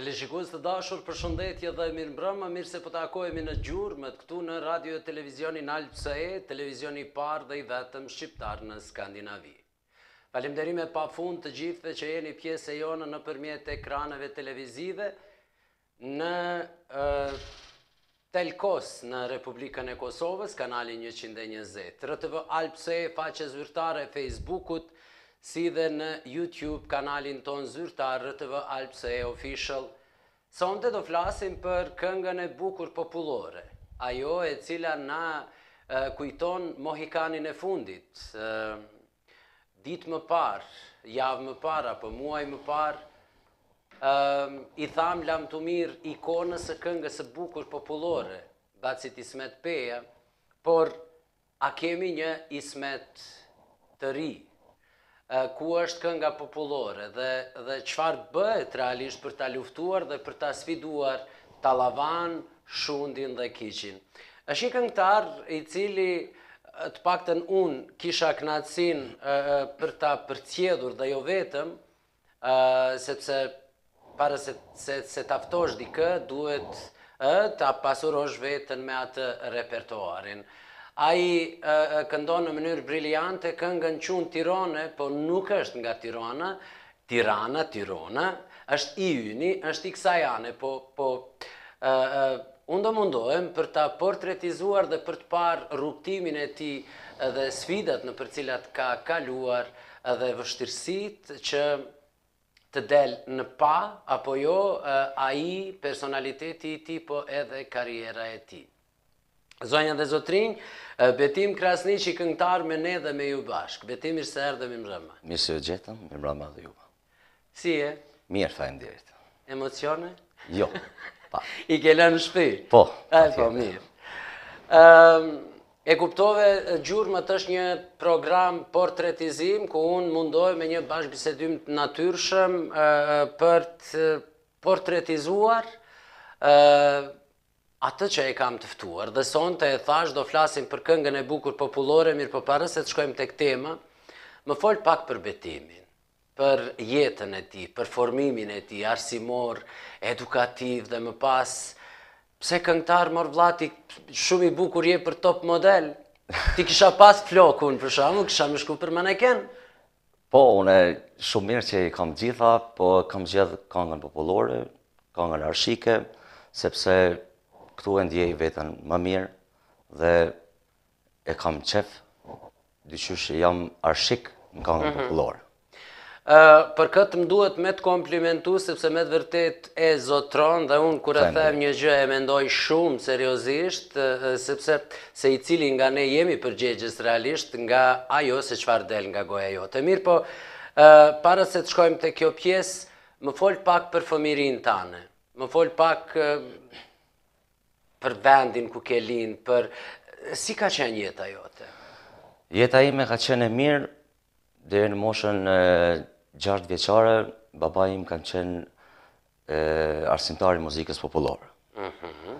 Teleshikues të dashur përshëndetje dhe mirëmbrëma, mirë se po takohemi në Gjurmët këtu në Radio Televizionin Alpse, televizioni i parë dhe i vetëm shqiptar në Skandinavi. Falimderime pafund të gjithëve që jeni pjesë e jonë nëpërmjet ekraneve televizive, Në Telkos në Republikën e Kosovës, kanali njëqind e njëzet, rtv Alpse, faqja zyrtare e Facebook-ut, si dhe në YouTube kanalin tonë zyrtar rtv Alpse Official. Sonte do flasim për këngën e bukur popullore, ajo e cila na kujton mohikanin e fundit, ditë më parë, javë më parë, apo muaj më parë, i thamë lamtumirë ikonës së këngës së bukur popullore, bacit Ismet Peja, por a kemi një Ismet të ri, ku është kënga popullore dhe çfarë bëhet realisht për ta luftuar dhe për ta sfiduar tallavanë, shundin dhe kiçin. Është një këngëtar i cili të paktën unë kisha kënaqësinë për ta përcjellur dhe jo vetëm, sepse para se, se, se ta ftosh dikë, duhet ta pasurosh veten me atë repertorin. Ai këndon në mënyrë brilante këngën Çun Tirone, po nuk është nga Tirana, Tirana, Tirona, është i yni, është i kësaj ane, po, po, ë, ë, unë do mundohem për ta portretizuar dhe për të parë rrugëtimin e tij dhe sfidat nëpër cilat ka kaluar dhe vështirësitë që të dalë në pah, apo jo, ai personaliteti i tij, po edhe karriera e tij. Zonja dhe zotrinj, Betim Krasniqi këngëtar me ne dhe me ju bashkë. Betim mirë se erdhe mirëmbrëma. Mirë se ju gjetëm, mirëmbrëma dhe ju. Si je? Mirë, faleminderit. Emocione? Jo. Pa. I ke lënë në shtëpi. Po. E po mirë. Ëm E kuptove Gjurmët është një program portretizim, ku unë mundohem me një bashkëbisedim të natyrshëm për të portretizuar Atë që e kam të ftuar, dhe sonte e thashë do flasim për këngën e bukur popullore, mirëpo para se të shkojmë tek tema, më fol pak për Betimin, për jetën e tij, për formimin e tij arsimor, edukativ dhe më pas pse këngëtar mor vlla ti shumë i bukur je për top model. T'i kisha pas flokët për shembull, kisha me shku për maneken. Po, unë shumë mirë që i kam gjitha, po kam zgjedh kangën popullore, kangën arshike, sepse këtu e ndjej veten më mirë dhe e kam qef, dy qysh jam arshik në kangën mhm. popullore. Për këtë më duhet me të komplimentu, sepse me të vërtet e zotron dhe unë kur e them një gjë e mendoj shumë seriozisht, sepse secili nga ne jemi përgjegjës realisht nga ajo se çfarë del nga goja jote. Mirëpo, para se të shkojmë te kjo pjesë, më fol pak për fëmijërinë tënde. Më fol pak për vendin ku ke lind, për si ka qenë jeta jote? Jeta ime ka qenë e mirë deri në moshën gjashtë vjeçare, babai im ka qenë e arsimtar i muzikës popullore. Mhm.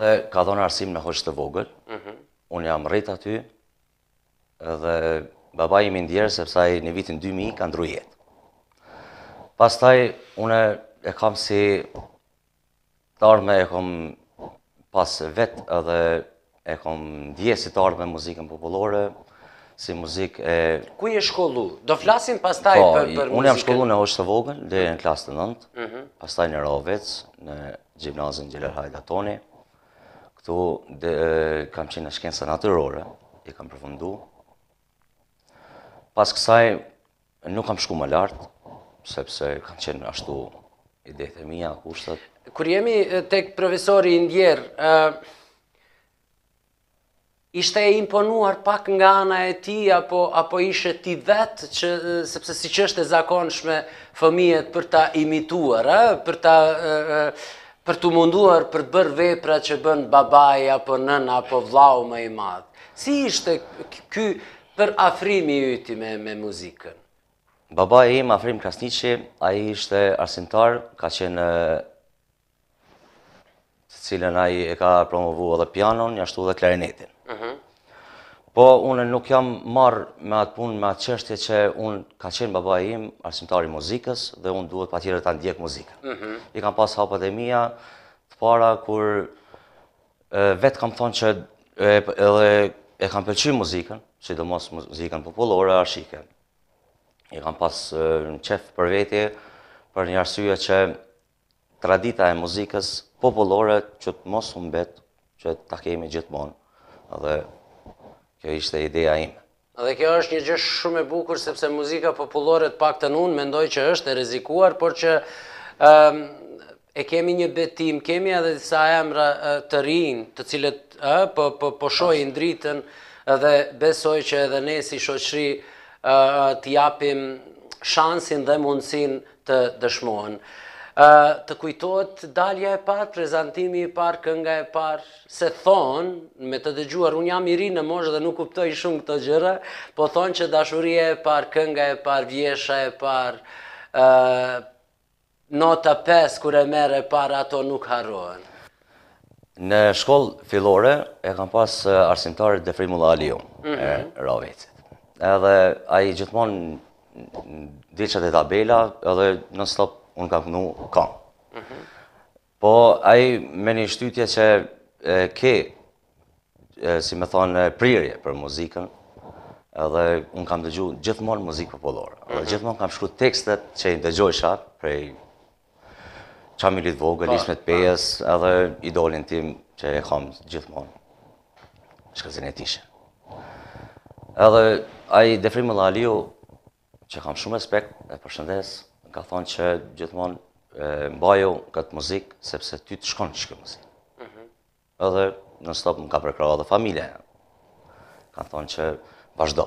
Dhe ka dhënë arsim në Hoçë të Vogël. Mhm. Unë jam rrit aty. Dhe babai im i ndjerë sepse ai në vitin 2000 ka ndru jetë. Pastaj unë e kam si të ardhme e kam pas vet edhe e kom ndje si të ardhme muzikën popullore, si muzikë e... Ku je shkollu? Do flasim pastaj po, për, për muzikën. Unë jam shkollu në Hoçë të Vogël, deri në klasë të nëntë, mm -hmm. pastaj në Rahovec, në gjimnazin Xhelal Hajda Toni. Këtu dhe, kam qenë në shkenca natyrore, i kam përfundu. Pas kësaj, Nuk kam shku ma lart, sepse kanë qenë ashtu idetë e mia, kushtet. Kur jemi tek profesori i ndjerë, ishte e imponuar pak nga ana e tij, apo, apo ishe ti vetë, që, sepse siç është e zakonshme fëmijët për ta imituar, a? për ta... për t'u munduar për të bërë vepra që bën babai, apo nëna, apo vëllau më i madh. Si ishte ky përafrimi yti me me muzikën. Babai im Afrim Krasniqi, ai ishte arsimtar, ka qenë të cilën ai e ka promovu edhe pianon, njashtu edhe klarinetin. Mhm. Po, unë nuk jam marrë me atë punë, me atë qështje që unë ka qenë baba im, arsimtar i muzikës, dhe unë duhet patjetër ta ndjek muzikën. Mhm. I kam pas hapat e mia, të para, kur Vetë kam thonë që edhe e kam pëlqy muzikën, sidomos muzikën popullore, ashike. E kam pas në qef për veti, për një arsye që tradita e muzikës popullore që të mos humbet, që ta kemi gjithmonë. Dhe kjo ishte ideja ime. Dhe kjo është një gjë shumë e bukur sepse muzika popullore të paktën unë mendoj që është e rrezikuar, por që e kemi një Betim, kemi edhe disa emra të rinj, të cilët po po po shohin dritën dhe besoj që edhe ne si shoqëri t'u japim shansin dhe mundësinë të dëshmohen. Ë të kujtohet dalja e parë, prezantimi i parë, kënga e parë, se thonë me të dëgjuar unë jam i ri në moshë dhe nuk kuptoj shumë këto gjëra, po thonë që dashuria e parë, kënga e parë, vjersha e parë, ë nota 5 kur e merr e parë ato nuk harrohen. Në shkollë fillore e kam pas arsimtarin Defrimullah Aliu, mm -hmm. i Rahovicës. Edhe ai gjithmonë dilsha te tabela edhe non stop unë kam knu kangë. Mhm. Po ai me një shtytje që, e, ke, e, si me thonë, prirje për muzikën, edhe unë kam dëgju gjithmonë muzikë popullore. Edhe mhm. gjithmonë kam shkru tekstet që i dëgjojsha prej Qamilit Vogël, po, Ismet po. Pejës, edhe idolin tim që e kam gjithmonë. Shkëlzen Jetishi. Edhe ai Defrimullah Aliu, që kam shumë respekt e përshëndes, ka thonë që gjithmonë e, mbaje këtë muzikë, sepse ty të shkon kjo muzikë. Mhm. Edhe non stop më ka përkrah edhe familja. Ka thonë që vazhdo.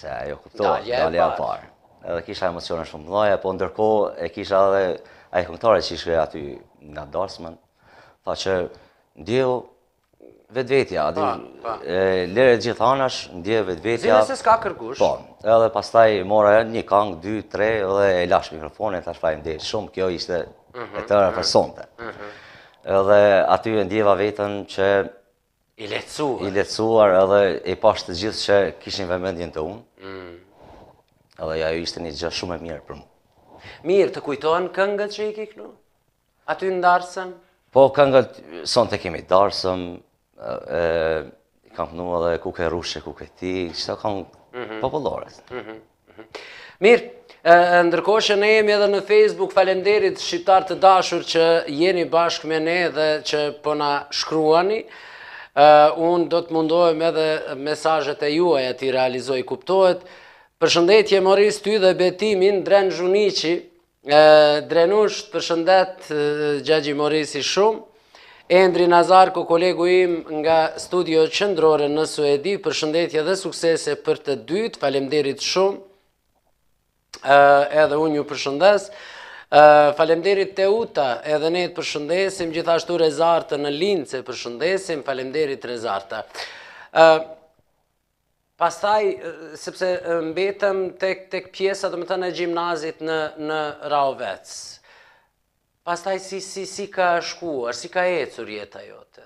Se ajo kuptohet, dalja e parë. Edhe kisha emocione shumë të mëdha, po ndërkohë e kisha edhe ai këngëtari që ishte aty në darsmën. Tha që ndjehu vetvetja, aty lere gjithë anash, ndjehu vetvetja. Zine se s'ka kërkush. Po, edhe pastaj mora një kangë, dy, tre, edhe e lash mikrofonin, thash faleminderit shumë, kjo ishte e mhm, tëra mhm, për sonte. Mhm. Edhe aty e ndjeva veten që I lehtësuar. I lehtësuar edhe i pashë të gjithë që kishin vëmendjen te unë. Mm. Edhe ajo ishte një gjë shumë e mirë për mu. Mirë, të kujtohen këngët që i ki knu? Aty në darsëm? Po, këngët, sonte kemi darsëm, e, kam knu edhe kuqe rrushe, kuqe ti, që këto kangë mm -hmm. popullore. Mm -hmm. Mhm. Mirë, ndërkohë që ne jemi edhe në Facebook, faleminderit shqiptar të dashur që jeni bashkë me ne dhe që po na shkruani, unë do të mundohem edhe mesazhet e juaja t'i realizoj kuptohet. Përshëndetje Moris, ty dhe Betimin, Dren Zhuniqi, Dren, të përshëndet xhaxhi Morisi shumë. Endri Nazarko, kolegu im nga studio qendrore në Suedi, përshëndetje dhe suksese për të dy, falemderit shumë, edhe unë ju përshëndes. Falemderit Teuta, edhe ne të përshëndesim, gjithashtu Rezarta në Linc, të përshëndesim, falemderit Rezarta. Pastaj, sepse mbetëm tek tek pjesa, domethënë e gjimnazit në Rahovec. Pastaj si si si ka shkuar, si ka ecur jeta jote?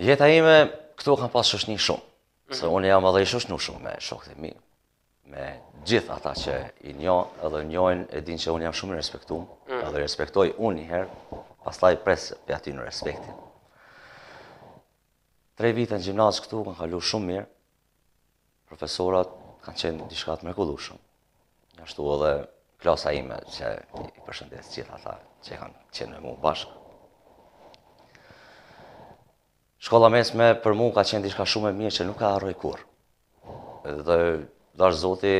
Jeta ime këtu kam pas shoqni shumë. Se unë jam edhe i shoqnushëm me shokët e mi. me gjithë ata që i njoh, edhe njojnë, e din që unë jam shumë i respektum, mm. edhe i respektoj unë njëherë, pastaj pres prej atyne respektin. Tre vite në gjimnaz këtu, kanë kalu shumë mirë, profesorat kanë qenë diçka të mrekullueshëm. Njashtu edhe klasa ime që i përshëndes gjithë ata që kanë qenë me mu bashkë. Shkolla e mesme për mu ka qenë diçka shumë e mirë që nuk e harroj kurrë. Edhe dashtë zoti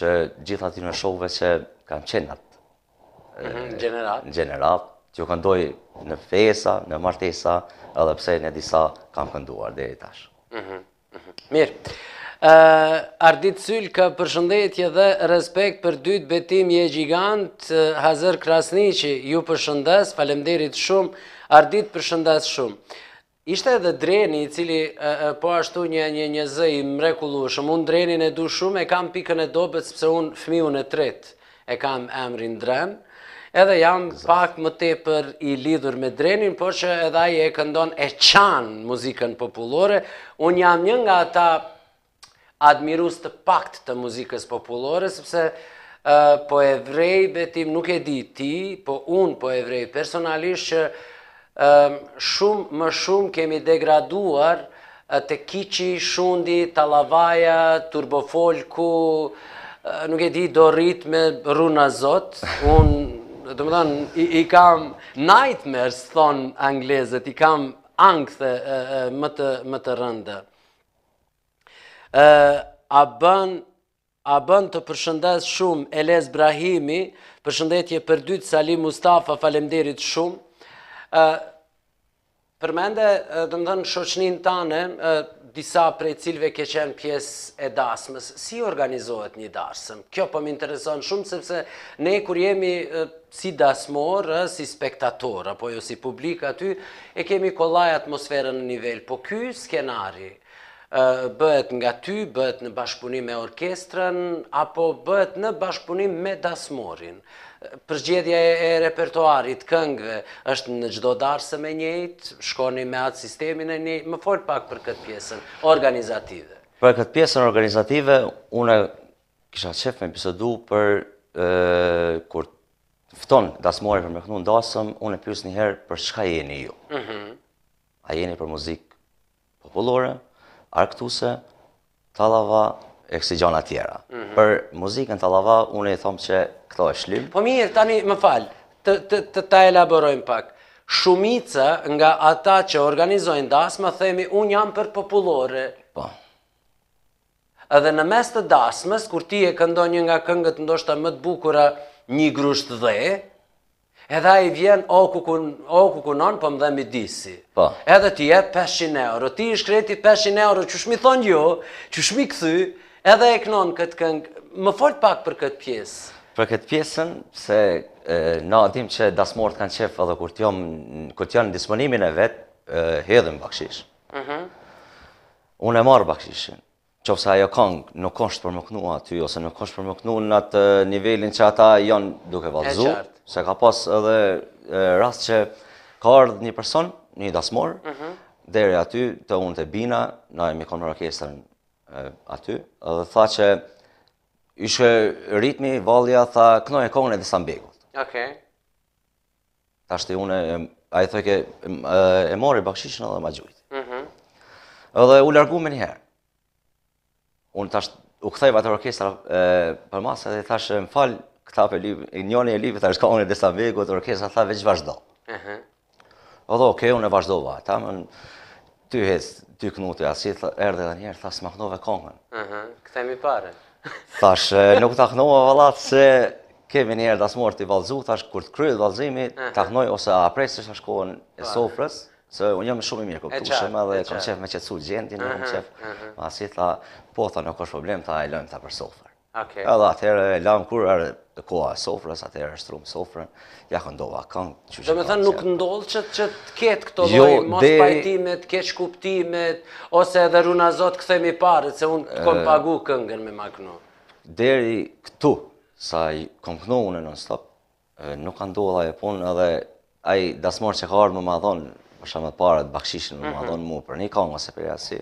që gjithë atyne shokëve që kanë qenë n'atë. Mhm, në gjenerat. Në gjenerat, që t'ju këndoj në fejesa, në martesa, edhe pse në disa kam kënduar deri tash. Mhm. Mirë. Ardit Sylka, përshëndetje dhe respekt për dytë Betim je gjigant, Hazër Krasniqi, ju përshëndes, falemderit shumë, Ardit përshëndes shumë. Ishte edhe Dreni i cili po ashtu një një një zë i mrekullueshëm, unë Drenin e du shumë e kam pikën e dobët sepse unë fmiun e tretë, E ka emrin Dren, edhe jam pak më tepër i lidhur me Drenin, por që edhe ai e këndon e çan muzikën popullore. Unë jam një nga ata admirus të pakt të muzikës popullore, sepse po e vrej Betim, nuk e di ti, po unë po e vrej personalisht që Shumë më shumë kemi degraduar te kiçi, shundi, tallavaja, turbofolku, nuk e di do rritmë rruna zot, unë domethënë i kam nightmares thonë anglezët, i kam ankthe më të rënda. A bën A bën të përshëndes shum Elez Brahimi përshëndetje për dyt Sali Mustafa falemderit shum përmende domethënë shoqnin tane, disa prej t'cilve ke qenë pjes e dasmës si organizohet një dasëm kjo po më intereson shum sepse ne kur jemi si dasmor si spektator apo jo si publik aty e kemi kollaj atmosfera në nivel po ky skenari Bëhet nga ty, bëhet në bashkëpunim me orkestrën, apo bëhet në bashkëpunim me dasmorin? Përzgjedhja e repertuarit, këngëve, është në çdo darsëm e njejt, shkoni me atë sistemin e njejt, më fol pak për këtë pjesën organizative. Për këtë pjesën organizative, une kisha qef me bisedu për kur fton dasmori për me knu në dasëm, unë e pys njëherë për çka jeni ju. Mhm. A jeni për muzikë popullore, argëtuese, tallava e kësi gjana tjera. Mhm. Për muzikën tallava, unë i thomë që këto e shlymë. Po mirë, tani më fal, të ta elaborojmë pak. Shumica nga ata që organizojnë dasma, themi, unë jam për popullore. Po. Edhe në mes të dasmës, kur ti e këndon një nga këngët ndoshta më të bukura një grusht dhe, Edhe ai vjen o kukun, o kukunon po më dhemb midisi. Po. Edhe t'i jep 500 euro. Ti i shkreti 500 euro, qysh m'i thon jo, qysh m'i kthy, edhe e knon këtë këngë. Më fol pak për këtë pjesë. Për këtë pjesën, se e, na dim që dasmorët kanë qejf edhe kur t'jon, kur t'jon në disponimin e vet, hedhin bakshish. Uh mhm. -huh. Unë e marr bakshishin. Qoftëse ajo këngë nuk është për me kënu aty, ose nuk është për me kënu në atë nivelin që ata janë duke vallëzu, se ka pas edhe rast që ka ardhë një person, një dasmor, mhm. deri aty te unë te bina, na me kon me orkestrën aty, dhe tha që ishe ritmi, vallja, tha knoje kongën e Hysam Begut. Okej. Tashti unë, ai thojke, e mori bakshishin edhe ma gjujti. Mhm. Edhe u largu menjëherë. Unë tash u ktheva te orkestra përmas edhe tash më fal këta për lypë, i njoni e lypë, tash kongën e Hysam Begut, orkestra tha veç vazhdo. Mhm. Edhe oke, unë e vazhdova, Tu hec, tu knu ti, asi erdh edhe njerë, tha s'ma knove kongën. Aha, kthemi paret. Thash, nuk ta knove valla se kemi njerëz dasmorë tuj vallzu, thash, kur të kryhet vallzimi, ta knoj ose a pret se asht kohen e sofrës, Se unë jam shumë i mirëkuptushëm edhe kam qejf me qetsu gjendjen, kam qejf. Masi tha, po tha nuk është problem, tha e lojmë tha për sofër. Okay. Edhe atëherë e lamë kur erdh koha e sofrës, atëherë e shtrum sofrën, ja këndova këngë. Që do me thënë nuk ndodh që, që të ketë këto jo, lojë, mos deri... pajtimet, keqkuptimet, ose edhe runa Zot kthemi paret, se unë të kom pagu këngën me ma knu. Deri këtu, sa i kom kënu unë non stop, Nuk ka ndodhë ajo punë edhe ai dasmor që ka ardhë me ma dhonë, për shembull paret, bakshishin me ma mhm. dhonë mu për një kongë ose për asi,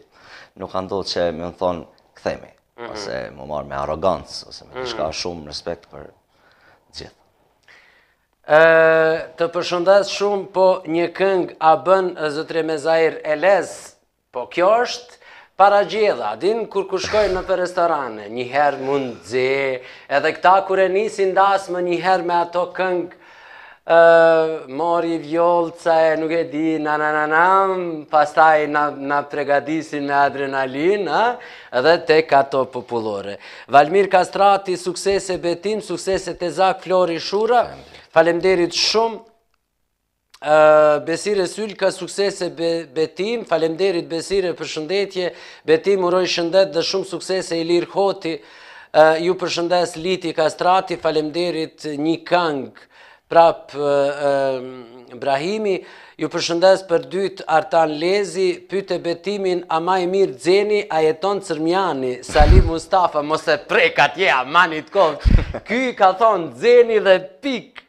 nuk ka ndodhë që me më thonë kthemi, mhm. ose me marrë me arrogancë, ose me diçka mhm. shumë respekt për t'gjithë. Të përshëndes shumë, po një këngë a bën zotëri me Zair Elez, Po kjo është paragjella, a din kur kur shkojmë nëpër restorane, njëherë meze, edhe këta kur e nisin dasmën njëherë me ato këngë, mori Vjollca e nuk e di, na na na na, pastaj na, na pregadisin me adrenalin, a? edhe tek ato popullore. Valmir Kastrati, suksese Betim, suksese tezak Flori Shura, falemderit shumë, Besire Syl ka suksese Betim, falemderit Besire përshëndetje, Betim uroj shëndet dhe shumë suksese Ilir Hoti, ju përshëndes Liti Kastrati, falemderit një kang prap Brahimi, ju përshëndes për dytë Artan Lezi, pyte Betimin a ma i mirë Xeni, a Jeton Cërmjani, Sali Mustafa, mos e prek atje, a manit kovë, ky ka thonë Xeni dhe pikë,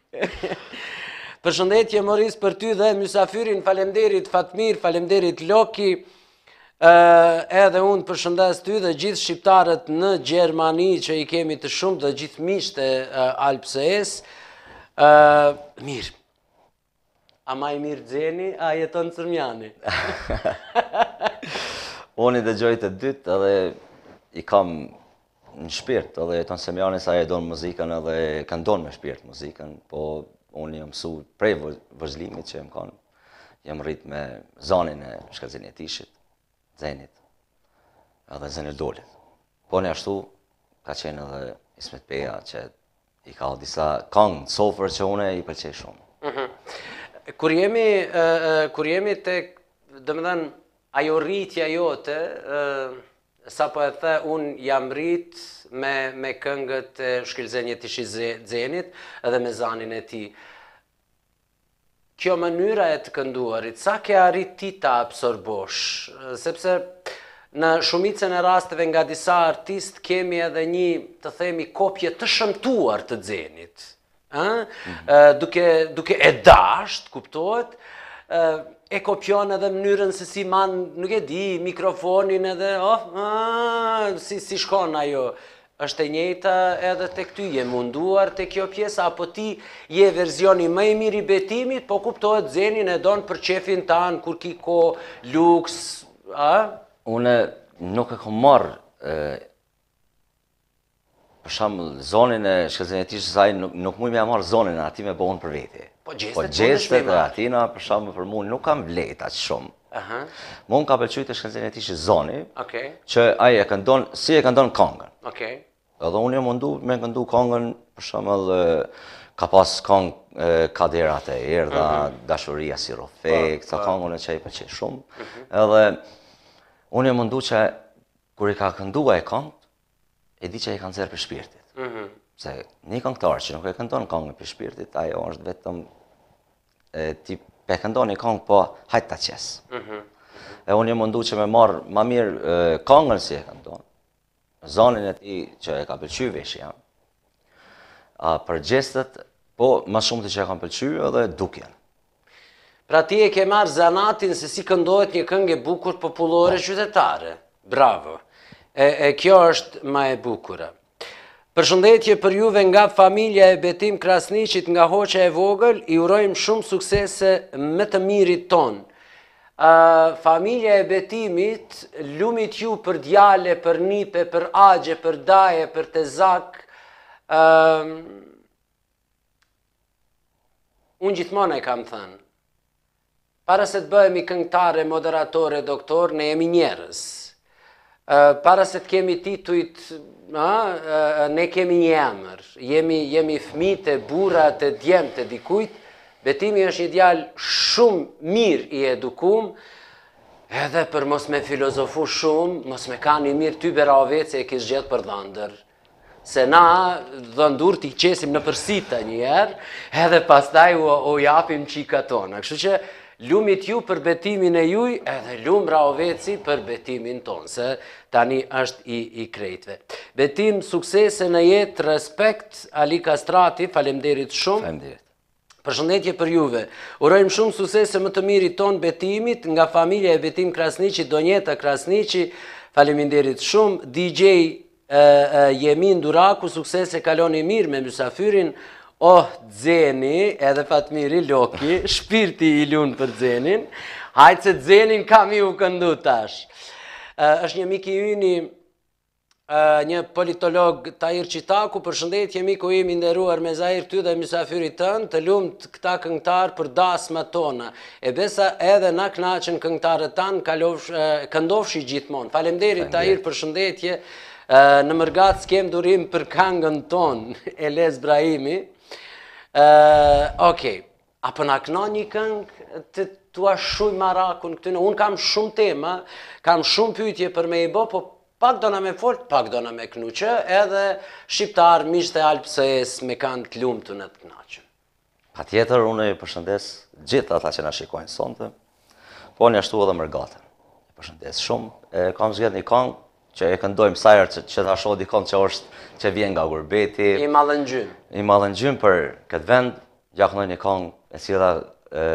Përshëndetje Moris për ty dhe mysafyrin, falemderit Fatmir, falemderit Loki, edhe unë përshëndes ty dhe gjithë shqiptarët në Gjermani që i kemi të shumtë dhe gjithë miqtë e Alpses. Mirë, a ma i mirë Xeni, a Jeton Cërmjani? Unë i dëgjoj të dytë edhe i kam Në shpirt, edhe Jeton Cërmjani sa e don muzikën edhe e këndon me shpirt muzikën, po unë u mësu prej vogëlimit që jam konë, jam rrit me zanin e Shkëlzen Jetishit, Xenit, edhe Zenel Dolit. Po njashtu, ka qenë edhe Ismet Peja që I ka disa kong, sofre që une i pëlqej shumë. Mhm. Kur jemi, kur jemi tek, domethanë, ajo rritja jote, sapo e the, unë jam rrit me, me këngët e Shkëlzen Jetishit Xenit edhe me zanin e tij. kjo mënyra e të kënduarit, sa ke arrit ti ta absorbosh, sepse në shumicën e rasteve nga disa artistë kemi edhe një, të themi, kopje të shëmtuar të Xenit, ë? Mhm. duke, duke e dasht, kuptohet, e kopjon edhe mënyrën se si man, nuk e di, mikrofonin edhe, oh, si, si shkon ajo, Është e njëjta edhe tek ty, je munduar te kjo pjesë apo ti je versioni më i mirë i Betimit, po kuptohet Xenin e don për qefin tan kur ki kohë, luks, a? Unë nuk e kom marrë për shembull zonin e Shkëlzen Jetishit se nuk muj me ia marr zonin e atij me bon për vete. Po gjestet, po gjestet e atij për shembull për mua nuk kanë vlejtë aq shumë. Aha. Mu më ka pëlqyer te Shkëlzen Jetishi zoni. Okej. Okay. Që ai e këndon, si e këndon këngën. Okej. Okay. Edhe unë jam mundu me këndu këngën, për shembull ka pas këngë kaderat e erdha, mm -hmm. dashuria si rrufe, po, këta po. këngën që i pëlqej shumë. Mm -hmm. Edhe unë jam mundu që kur i ka kënduar ai këngë, e di që i ka nxjerr prej shpirtit. Ëh. Mm se një këngëtar që nuk e këndon këngën prej shpirtit, ajo është vetëm e ti p'e këndon një këngë po hajt ta qes. Ëh. Mm e unë jam mundu që me marr më mirë këngën si e këndon. Zonin e tij që e ka pëlqyer veshi jem. A për gjestet po më shumë të që e kam pëlqyer edhe dukjen. Pra ti e ke marrë zanatin se si këndohet një këngë e bukur popullore qytetare. Bravo. E, e kjo është ma e bukura. Përshëndetje për juve nga familja e Betim Krasniqit nga Hoça e Vogël, i urojmë shumë suksese me të mirit tonë. Uh, familja e Betimit, lumit ju për djale, për nipe, për axhë, për daje, për tezak. Ëm uh, Unë gjithmonë e kam thënë, para se të bëhemi këngëtare, moderatorë e doktorë, ne jemi njerëz. Para se të kemi titujt, ne kemi një emër, jemi, jemi fmijt e burrat e djemt e dikujt, Betimi është një djalë shumë mirë i edukun, edhe për mos me filozofu shumë, mos me kanë i mirë tybe Raveti s'e kish zgjedh për dhëndër. Se na dhëndurt t'i qesim nëpër sita njëherë, edhe pastaj u japim çikat tona. Kështu që lumit ju për Betimin e juj, edhe lum Rahoveci për Betimin tonë, se tani është i, i krejtve. Betim, suksese në jetë, respekt, Ali Kastrati, falemderit shumë. Falemderit. Përshëndetje për juve. Urojmë shumë suksese më të mirit tonë Betimit nga familja e Betim Krasniqi, Donjeta Krasniqi. Faleminderit shumë. DJ e, e, Emin Duraku suksese kaloni mirë me mysafirin. Oh, Xeni, edhe Fatmiri Loki, shpirti i lun për Xenin. Hajt se Xenit kam me ju këndu tash. E, është një mik i yni një politolog Tahir Çitaku, përshëndetje miku im i nderuar Mezahir, ty dhe mysafirit tënd, të lumt këta këngëtarë për dasmat tona. E besa edhe na kënaqen këngëtarët tanë, këndofshi gjithmonë. Faleminderit Tahir, përshëndetje. Në mërgat s'kem durim për këngën tonë, Elez Brahimi. Okej. A po na knon një këngë t'ua shujm marakun këtyne, unë kam shumë tema, kam shumë pyetje për me i bo, po pak do na me fol, pak do na me knu që edhe shqiptarë, miqtë e Alpeve me kanë të lumtun e të kënaqun. Patjetër unë ju përshëndes gjithë ata që na shikojnë sonte. Po njashtu edhe mërgatën. E përshëndes shumë. E, kam zgjedh një kongë që e këndojmë sa herë që, që ta shoh dikon që është që vjen nga gurbeti. I mallëngjym. I mallëngjym për këtë vend, ja këndoj një kongë e cila e,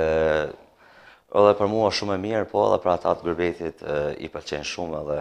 edhe për mua shumë e mirë, po edhe për ata të gurbetit e, i pëlqen shumë edhe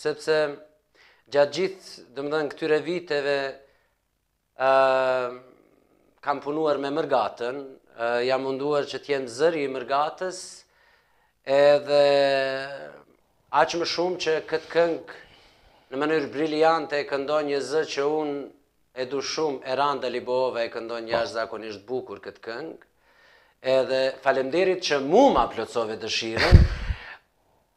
Sepse gjatë gjithë, domethënë këtyre viteve ëë kam punuar me mërgatën, jam munduar që të jem zëri i mërgatës, edhe aq më shumë që këtë këngë në mënyrë briliante e këndon një zë që unë e du shumë, Eranda Libohova e këndon jashtëzakonisht bukur këtë këngë, edhe falemderit që mu ma plotësove dëshirën,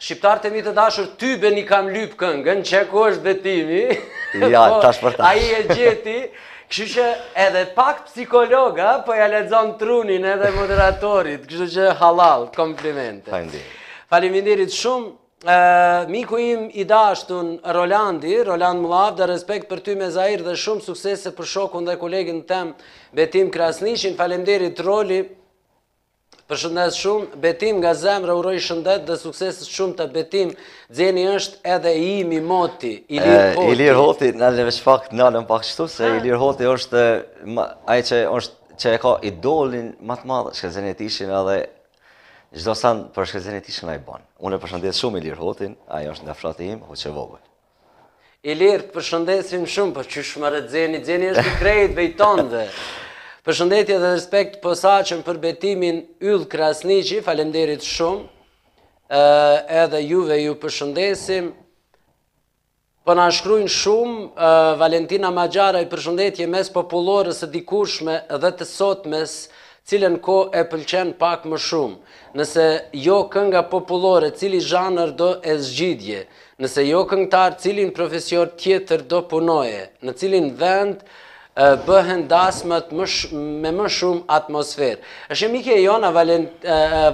Shqiptarët e mi të dashur, ty Beni kam lypë këngën, që ku është Betimi, ja, po, tash për tash. ai e gjeti, kështu që edhe pak psikologa, po ja lexon trunin edhe moderatorit, kështu që halal, komplimente. Fajndi. Faliminderit shumë, miku im i dashtun Rolandi, Roland Mulav, dhe respekt për ty me Zair dhe shumë suksese për shokun dhe kolegin tem Betim Krasniqin, falemderit Roli, Përshëndes shumë Betimin nga zemra uroj shëndet dhe suksese të shumta Betim, Xeni është edhe i imi moti, Ilir Hoti. Ilir Hoti, nalem veç pak, nalem pak kshtu, se Ilir Hoti është, ai që është, që e ka idolin ma të madh Shkëlzen Jetishin edhe çdo sen për Shkëlzen Jetishin ai bon. Unë e përshëndes shumë Ilir Hotin, ai është nga fshati im, Hoçë e Vogël. Ilir, të përshëndesim shumë, po po qysh more Xeni, Xeni është i krejtve i tonëve. Përshëndetje dhe respekt posaçëm për Betimin Yll Krasniqi, falemderit shumë, edhe juve ju përshëndesim, po po na shkrujnë shumë, Valentina Maxharraj përshëndetje mes popullores së dikurshme dhe të sotmes cilën kohë e pëlqen pak më shumë. Nëse jo kënga popullore, cili zhanër do e zgjidhje, Nëse jo këngëtar cilin profesion tjetër do punoje, në cilin vend bëhen dasmat më me shumë atmosferë. Është një mike jona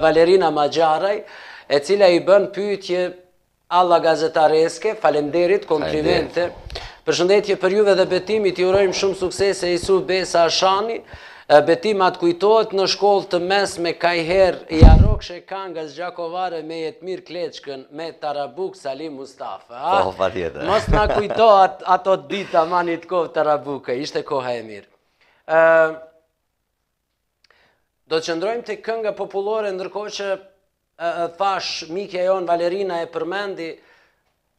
Valerina Maxharraj, e cila i bën pyetje alla gazetareske, falemderit, komplimente. Përshëndetje për juve dhe Betimit, i urojmë shumë suksese Isuf e Besa Shani, E Betim a të kujtohet në shkollë të mesme kaniherë ja rrokshe kangës gjakovare me Jetmir Kleçkën me tarabuk Salim Mustafa? Po patjetër. Mos na kujto ato dita mani te koha tarabuke, ishte koha e mirë. Ë Do të qëndrojmë te kënga popullore ndërkohë që Ëë thash mikja jonë Valerina e përmendi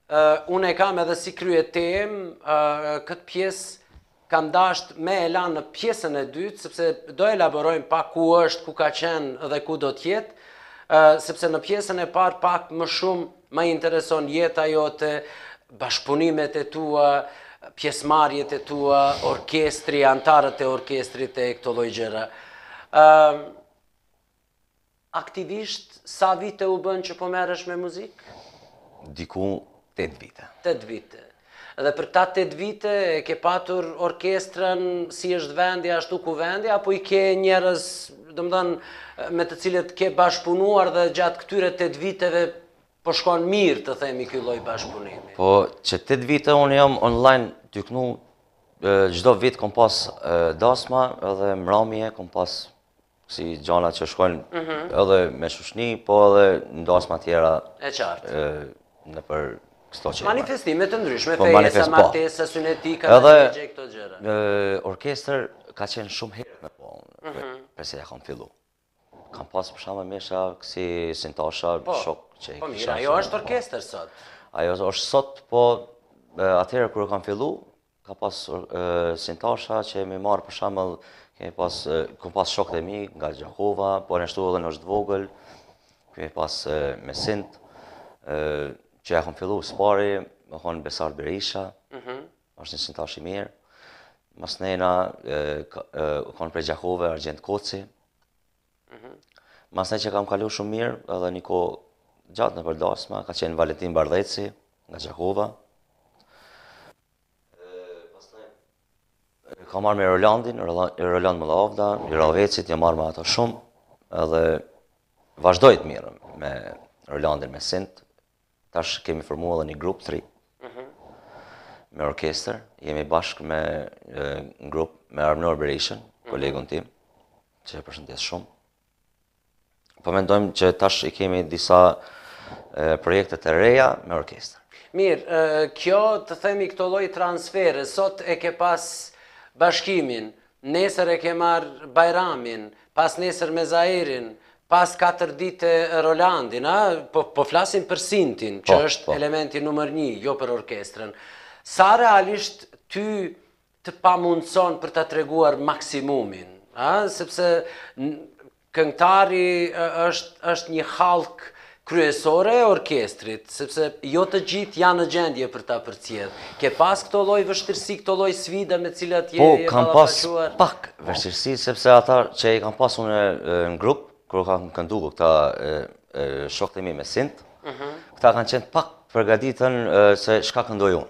ëë unë e kam edhe si kryetemë ëë këtë pjesë kam dasht me e lanë në pjesën e dytë sepse do elaborojmë pak ku është, ku ka qenë dhe ku do të jetë ëë sepse në pjesën e parë pak më shumë më intereson jeta jote, bashkëpunimet e tua, pjesëmarrjet e tua, orkestri, anëtarët e orkestrit e këto lloj gjëra. Ëë Aktivisht sa vite u bën që po merresh me muzikë? Diku tetë vite. Tetë vite. Dhe për këta tetë vite e ke patur orkestrën si është vendi ashtu ku vendi apo i ke njerëz, domethënë me të cilët ke bashkëpunuar dhe gjatë këtyre tetë viteve po shkon mirë të themi ky lloj bashkëpunimi. Po qe tetë vite unë jam online ty knu çdo vit kom pas dasma edhe mramje kom pas ksi gjana që shkojnë mhm. edhe me shoqni, po edhe në dasma tjera e qartë nëpër kësto që Manifestime të ndryshme, po, fejesa, po. martesa, synetia, edhe, gjithë këto gjëra. Në orkester ka qenë shumë herë me po, mhm. prej se ja kam fillu. Kam pas për shembull m'u marr, kësi sintasha, po, shok që i kisha. Po, ajo është orkester sot. Ajo është sot, po atëherë kur e kam fillu, Ka pas sintasha që jemi marrë për shembull, kemi pas kom pas shokët e mi nga Gjakova, po njashtu edhe n'moshë t'vogël. Kemi pas me sint ë që e kam fillu së pari, u kon Besar Berisha. Mhm. Mm është një sintash i mirë. Mas nej u kon prej Gjakove, Argjent Koci. Mhm. Masnej që kam kalu shumë mirë edhe një kohë gjatë nëpër dasma, ka qenë Valentin Bardheci nga Gjakova. Jam marrë me Rolandin, Roland më lavda, i Rahovecit, jam marrë me ato shumë, edhe vazhdojt mirë me Rolandin me Sint, Tash kemi formuar edhe një grup të ri. Mhm. Me orkestër, jemi bashkë me një grup me Arbnor Berishën, mhm. kolegun tim, që e përshëndes shumë. Po mendojmë që tash i kemi disa projekte të reja me orkestër. Mirë, kjo të themi këto lloj transfere, sot e ke pas bashkimin, Nesër e ke marrë Bajramin, pasnesër me Zairin, pas katër dite Rolandin, a? Po, po flasim për sintin, që po, është po. elementi numër një, jo për orkestrën. Sa realisht ty të pamundëson për të treguar maksimumin, a? Sepse Këngëtari është është një hallkë kryesore e orkestrit, sepse jo të gjithë janë në gjendje për ta përcjellë. Ke pas këto lloj vështirësi, këto lloj sfida me të cilat je po, je ballafaquar? Po, kam pas pak vështirësi sepse ata që i kam pas unë në grup, kur kam kënduar këta shokët e mi me sint, mhm. këta kanë qenë pak përgatitun se çka këndoj unë.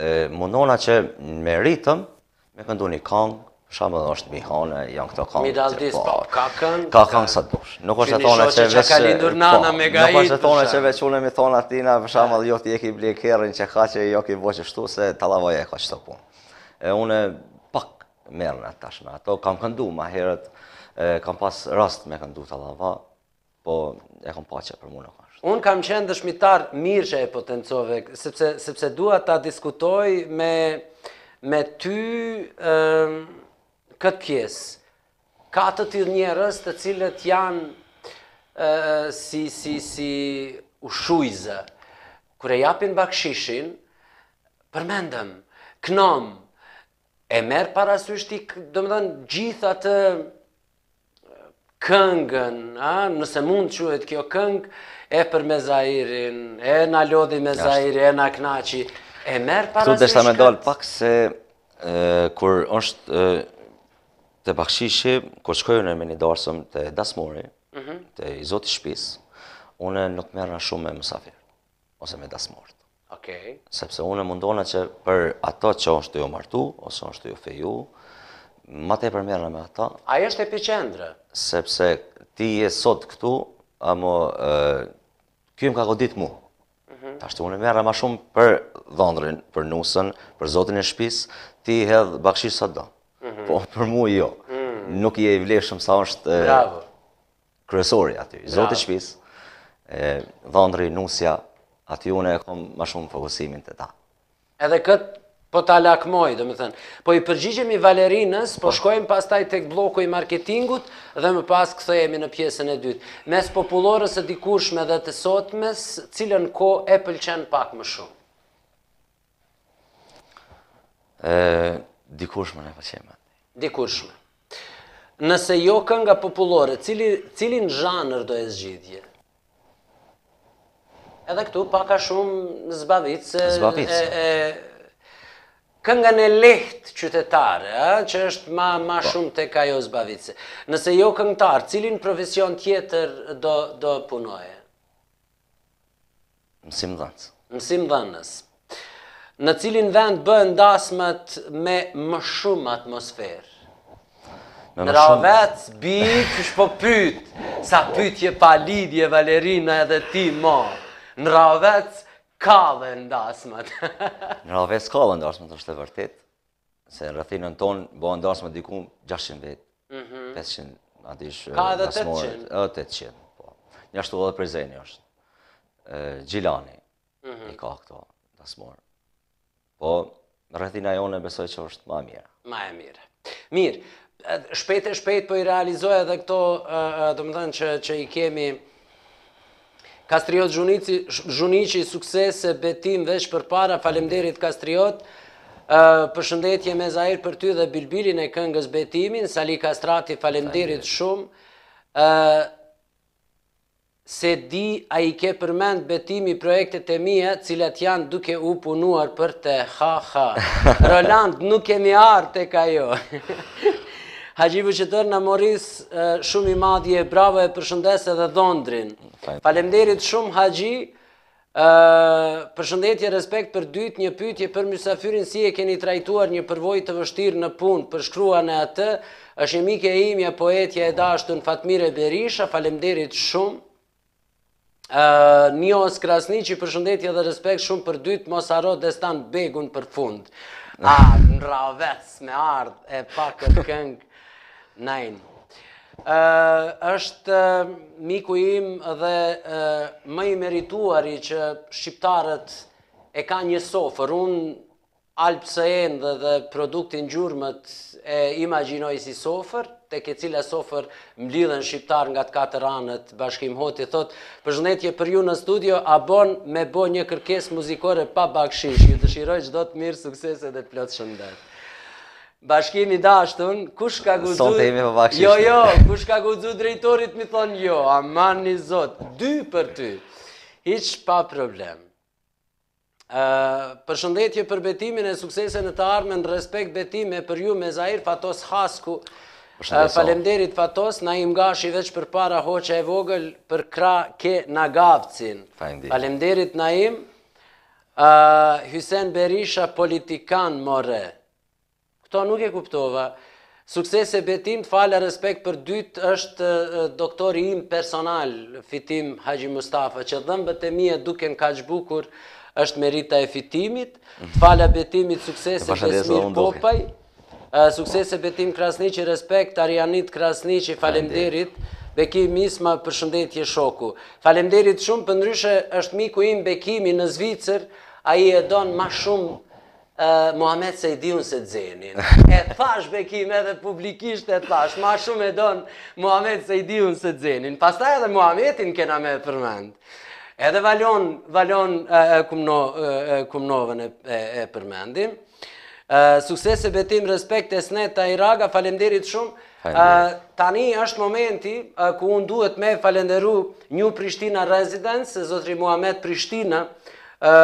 E mundohna që me ritëm,, me këndu një kangë, për shembull është Mihane, janë këto kangë. Miraldis, po, po, ka këngë. Ka këngë sa të dush. Nuk është e tona që veç... Që një shoqë që ka lindur po, nana me gajit, Nuk është e thonë që veç unë me i thonë atina, për shembull jo ti e ki ble kerrin që ka që jo ki bo qeshtu, se tallavaja e ka qeto punë. E unë pak merrna tashmë, ato kam këndu ma herët, kam pas rast me këndu tallava, Po, e kom pa që për mu nuk është. Unë kam qenë dëshmitar mirë që e potencove, sepse, sepse dua ta diskutoj me, me ty um, këtë pjesë. Ka të tillë njerëz të cilët janë uh, si, si, si ushujza. Kur e japin bakshishin, përmendëm, knomë, E merr parasysh ti, domethënë gjithë atë këngën, a, nëse mund të quhet kjo këngë, e për me Zairin, e na lodhi me Zairi, e na knaqi, e merr parasysh këtë... Këtu deshta me dalë pak se, kur është te bakshishi, kur shkoj unë me ni darsëm te dasmori, mhm. te i zoti shpisë, une nuk merrna shumë me musafirë, ose me dasmorët. Sepse unë mundohna që për ato që është tu u martu, ose është tu u feju, ma tepër merrna me ata. Ai është epiqendrë. Sepse ti je sot këtu, amo ky më ka godit mu. Tashti unë merrna ma shumë për dhëndrin, për nusën, për zotin e shpisë, ti hedh bakshish sa do. Po për mu jo. Nuk je i vlefshëm sa është... Bravo. kryesori aty, i zoti shpisë, e, dhandri, nusja, aty une e kom ma shumë fokusimin te ta. Edhe këtë po ta lakmoj, domethënë, po i përgjigjemi Valerinës, po, po. shkojmë pastaj tek bloku i marketingut dhe më pas kthehemi në pjesën e dytë. Mes popullores së dikurshme dhe të sotmes, cilën kohë e pëlqen pak më shumë? E, dikurshmen e pëlqej ma. Dikurshmen. Nëse jo kënga popullore, cili, cilin zhanër do e zgjidhje? Edhe këtu pak a shumë zbavitëse... Zbavitëse. E, e, këngën e lehtë qytetare, a, që është ma, ma po. shumë tek ajo zbavitëse. Nëse jo këngëtar, cilin profesion tjetër do, do punoje? Mësimdhënës. Mësimdhënës. Në cilin vend bëhen dasmat me më shumë atmosferë? Në Ravec, be, ç'po pyt, sa pytje pa lidhje, Valerina edhe ti ma. Në Ravec, ka ven dasmat. Në Ravec, ka ven dasmat, është e vërtetë. Se në rrethinën tonë, bon dasmë diku 600 vetë, 500, ati shë... Ka edhe 800? Edhe 800, po. Njashtu edhe Prizreni është. Gjilani, mhm. i ka këto, dasmorë. Po, rrethina jonë besoj që është ma e mirë. Ma e mirë. Mirë, shpejt e shpejt po i realizoj edhe këto, domethënë që i kemi Kastriot Zhunici suksese Betim veç përpara falemderit Kastriot përshëndetje Mezair për ty dhe bilbilin e këngës Betimin Sali Kastrati falemderit shumë s'e di a i ke përmend Betimi projektet e mia të cilat janë duke u punuar për te ha ha Roland nuk kemi ardhë te ajo Haxhi Vuqetër në Moris Shumë i madh je, bravo e përshëndes edhe dhondrin. Faleminderit shumë Haxhi. Ë përshëndetje respekt për dytë një pyetje për mysafyrin si e keni trajtuar një përvojë të vështirë në punë po shkruan e atë është një mike e imja poetja e dashtun Fatmire Berisha faleminderit shumë Uh, Njos Krasniqi, përshëndetje dhe respekt shumë për dytë, mos arro Destan Begun për fund. A, në Rahovec me ardhë, e pak këngë, najnë. Uh, është uh, miku im dhe uh, më i merituari që shqiptarët e kanë një sofër. Unë Alps Ende dhe produktin Gjurmët e imagjinoj si sofër, tek e cila sofër mblidhen shqiptarë nga të katër anët, Bashkim Hoti thotë, Përshëndetje për ju në studio, a bon me bo një kërkesë muzikore pa bakshish, ju dëshiroj çdo të mirë, suksese dhe plot shëndet. Bashkim i dashtun, kush ka guxu... Sot jemi për bakshish. Jo, jo, kush ka guxu drejtorit me i thonë jo, aman o Zot, dy për ty, hiq pa problem. Përshëndetje për Betimin e suksese në të ardhmen respekt Betim e për ju Mezair Fatos Hasku Falemderit Fatos Naim Gashi veç përpara Hoça e Vogël për kra ke Nagavcin Falemderit Naim Hysen Berisha politikan more Këto nuk e kuptova. Suksese Betim, t'fala respekt për dytë është doktori im personal, Fitim Haxhi Mustafa, që dhëmbët e mia duken kaq bukur, është merita e Fitimit. T'fala Betimit, suksese Besmir Popaj. Suksese Betim Krasniqi, respekt Arianit Krasniqi, faleminderit. Bekim Isma, përshëndetje shoku. Faleminderit shumë, përndryshe është miku im Bekimi në Zvicër, ai e don ma shumë Muhamet Sejdiun se xhenin. E thash bekim edhe publikisht e thash, ma shumë e don Muhamet Sejdiun se xhenin. Pastaj edhe Muhametin kena me përmend. Edhe Valon, Valon e, kumno, e, kumnovën e, e, e përmendim. E, suksese betim, respekt e shnet Iraga, falemderit shumë. Falemderit. tani është momenti e, ku unë duhet me falenderu New Prishtina Residence, Zotri Muhamet Prishtina, e,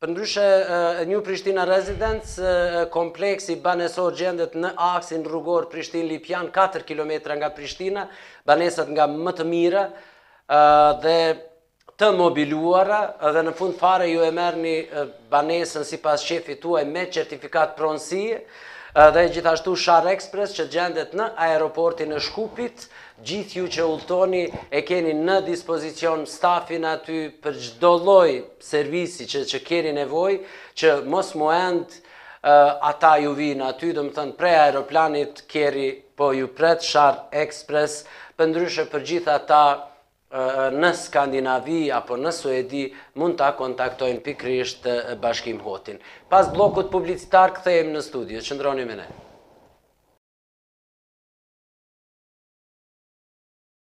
Përndryshe, New Prishtina Residence, kompleksi banesor gjendet në aksin rrugor Prishtinë-Lipjan, katër kilometra nga Prishtina, banesat nga më të mira dhe të mobiluara dhe në fund fare ju e merrni banesën sipas qejfit tuaj me certifikatë pronësie dhe gjithashtu Shar Express që gjendet në aeroportin e Shkupit, gjithë ju që udhëtoni e keni në dispozicion stafin aty për çdo lloj servisi që që keni nevojë, që mos m'u end ata ju vinë aty, domethënë prej aeroplanit kerri po ju pret Shar Express, përndryshe për gjithë ata në Skandinavi apo në Suedi mund ta kontaktojnë pikërisht Bashkim Hotin. Pas bllokut publicitar kthehemi në studio, qëndroni me ne.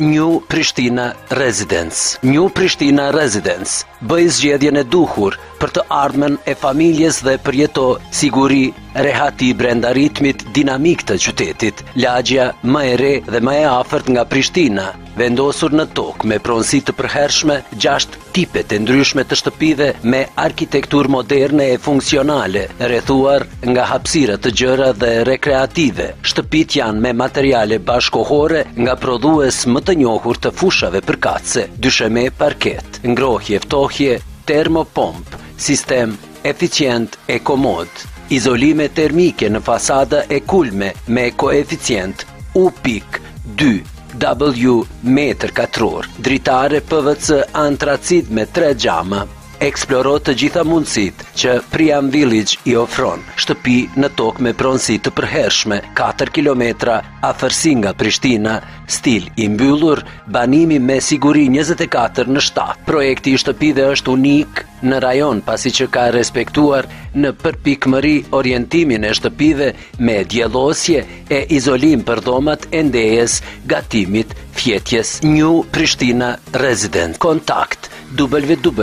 New Prishtina Residence. New Prishtina Residence bëj zgjedhjen e duhur për të ardhmen e familjes dhe përjeto siguri rehati brenda ritmit dinamik të qytetit. Lagja më e re dhe më e afërt nga Prishtina, Vendosur në tokë me pronësi të përhershme, gjashtë tipe të ndryshme të shtëpive me arkitekturë moderne e funksionale, rrethuar nga hapësira të gjëra dhe rekreative. Shtëpitë janë me materiale bashkëkohore nga prodhues më të njohur të fushave përkatëse, dysheme parket, ngrohje ftohje, termopompë, sistem Eficient e komod, izolime termike në fasada e kulme me koeficient U pik 2 W metër katror, dritare PVC antracit me 3 xhama. Eksploro të gjitha mundësitë që Priam Village i ofron, shtëpi në tokë me pronësi të përhershme, 4 kilometra afërsi nga Prishtina, Stil i mbyllur, banimi me siguri 24 në 7. Projekti i shtëpive është unik në rajon pasi që ka respektuar në përpikmëri orientimin e shtëpive me diellosje e izolim për dhomat e ndejes, gatimit, fjetjes. New Prishtina Residence. Kontakt www.newpr.biz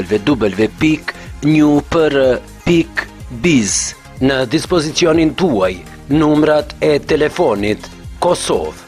Në dispozicionin tuaj, numrat e telefonit Kosovë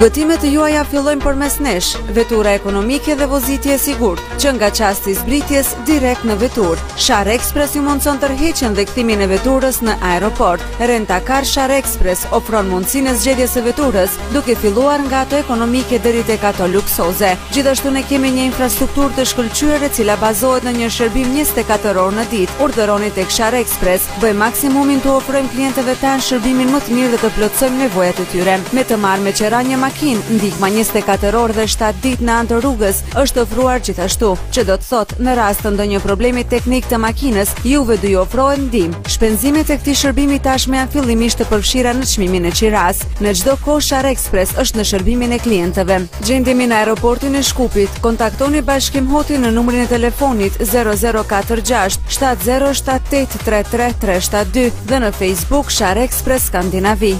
Udhëtimet e juaja fillojnë përmes nesh, vetura ekonomike dhe vozitje e sigurt, që nga çasti i zbritjes direkt në veturë. Shar Express ju mundëson tërheqjen dhe kthimin e veturës në aeroport. Rent a car Shar Express ofron mundësinë e zgjedhjes së veturës, duke filluar nga ato ekonomike deri tek ato luksoze. Gjithashtu ne kemi një infrastrukturë të shkëlqyer e cila bazohet në një shërbim 24 orë në ditë, urdhëroni tek Shar Express, Bëjmë maksimumin t'u ofrojmë klientëve tanë shërbimin më të mirë dhe të plotësojmë nevojat e tyre. Me të marrë me qera një makinë, ndihma njëzet e katër orë dhe shtatë ditë në anë të rrugës është ofruar gjithashtu, që do të thotë, në rast të ndonjë problemi teknik të makinës, juve do t'ju ofrohet ndihmë. Shpenzimet e këtij shërbimi tashmë janë fillimisht të përfshira në çmimin e qirasë. Në çdo kohë Sharr Express është në shërbimin e klientëve. Gjendemi në aeroportin e Shkupit. Kontaktoni Bashkim Hoti në numrin e telefonit 0046 7078 3332 dhe në Facebook Shar Express Skandinavi.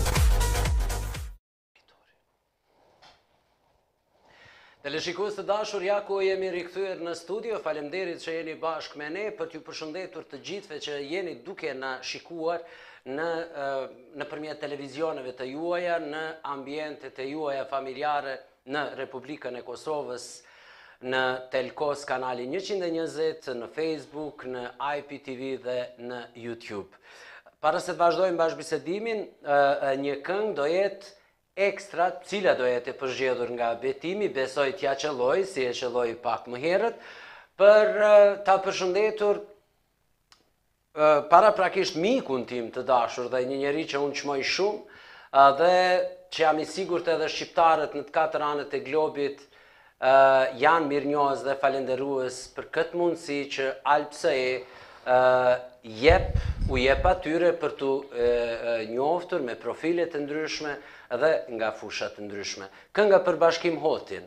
Teleshikues të dashur, ja ku jemi rikthyer në studio, falemderit që jeni bashkë me ne, për t'ju përshëndetur të gjithëve që jeni duke na shikuar në nëpërmjet televizioneve të juaja, në ambientet e juaja familjare në Republikën e Kosovës, në Telkos kanalin njëqind e njëzet, në Facebook, në IPTV dhe në YouTube. Para se të vazhdojmë bashkëbisedimin, një këngë do jetë ekstra, e cila do jetë e përzgjedhur nga Betimi, besoj t'ia qëlloj, si e qëlloj pak më herët, për ta përshëndetur Paraprakisht mikun tim të dashur dhe një njeri që unë çmoj shumë dhe që jam i sigurt edhe shqiptarët në të katër anët e globit janë mirënjohës dhe falënderues për këtë mundësi që Alpsë E jep, u jep atyre për t'u njoftur me profile të ndryshme dhe nga fusha të ndryshme. Kënga për Bashkim Hotin.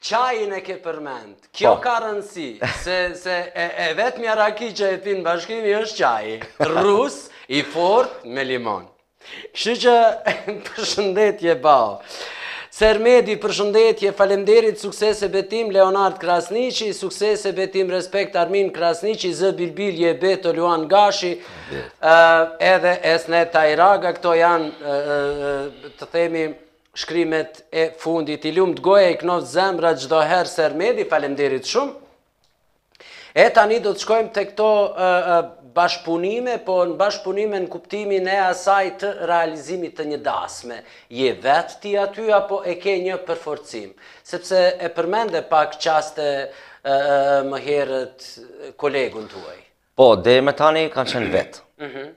Çajin e ke përmend. Kjo po. ka rëndësi, se, se e, e vetmja raki që e pin Bashkimi është çaji. Rus, i fort, me limon. Kështu që përshëndetje bau. Sermedi, përshëndetje, falemderit, suksese Betim, Leonard Krasniqi, suksese Betim, respekt, Armin Krasniqi, zë bilbil je Beto, Luan Gashi, edhe esne Tajraga, këto janë, të themi, shkrimet e fundit i lumtë goja i knoftë zemra çdo herë Sermedi faleminderit shumë E tani do të shkojmë te këto bashkëpunime, po në bashkëpunime në kuptimin e asaj të realizimit të një dasme. Je vetë ti aty, apo e ke një përforcim? Sepse e përmende pak çaste më herët kolegun tuaj. Po, deri më tani kam qenë vetë. Mhm.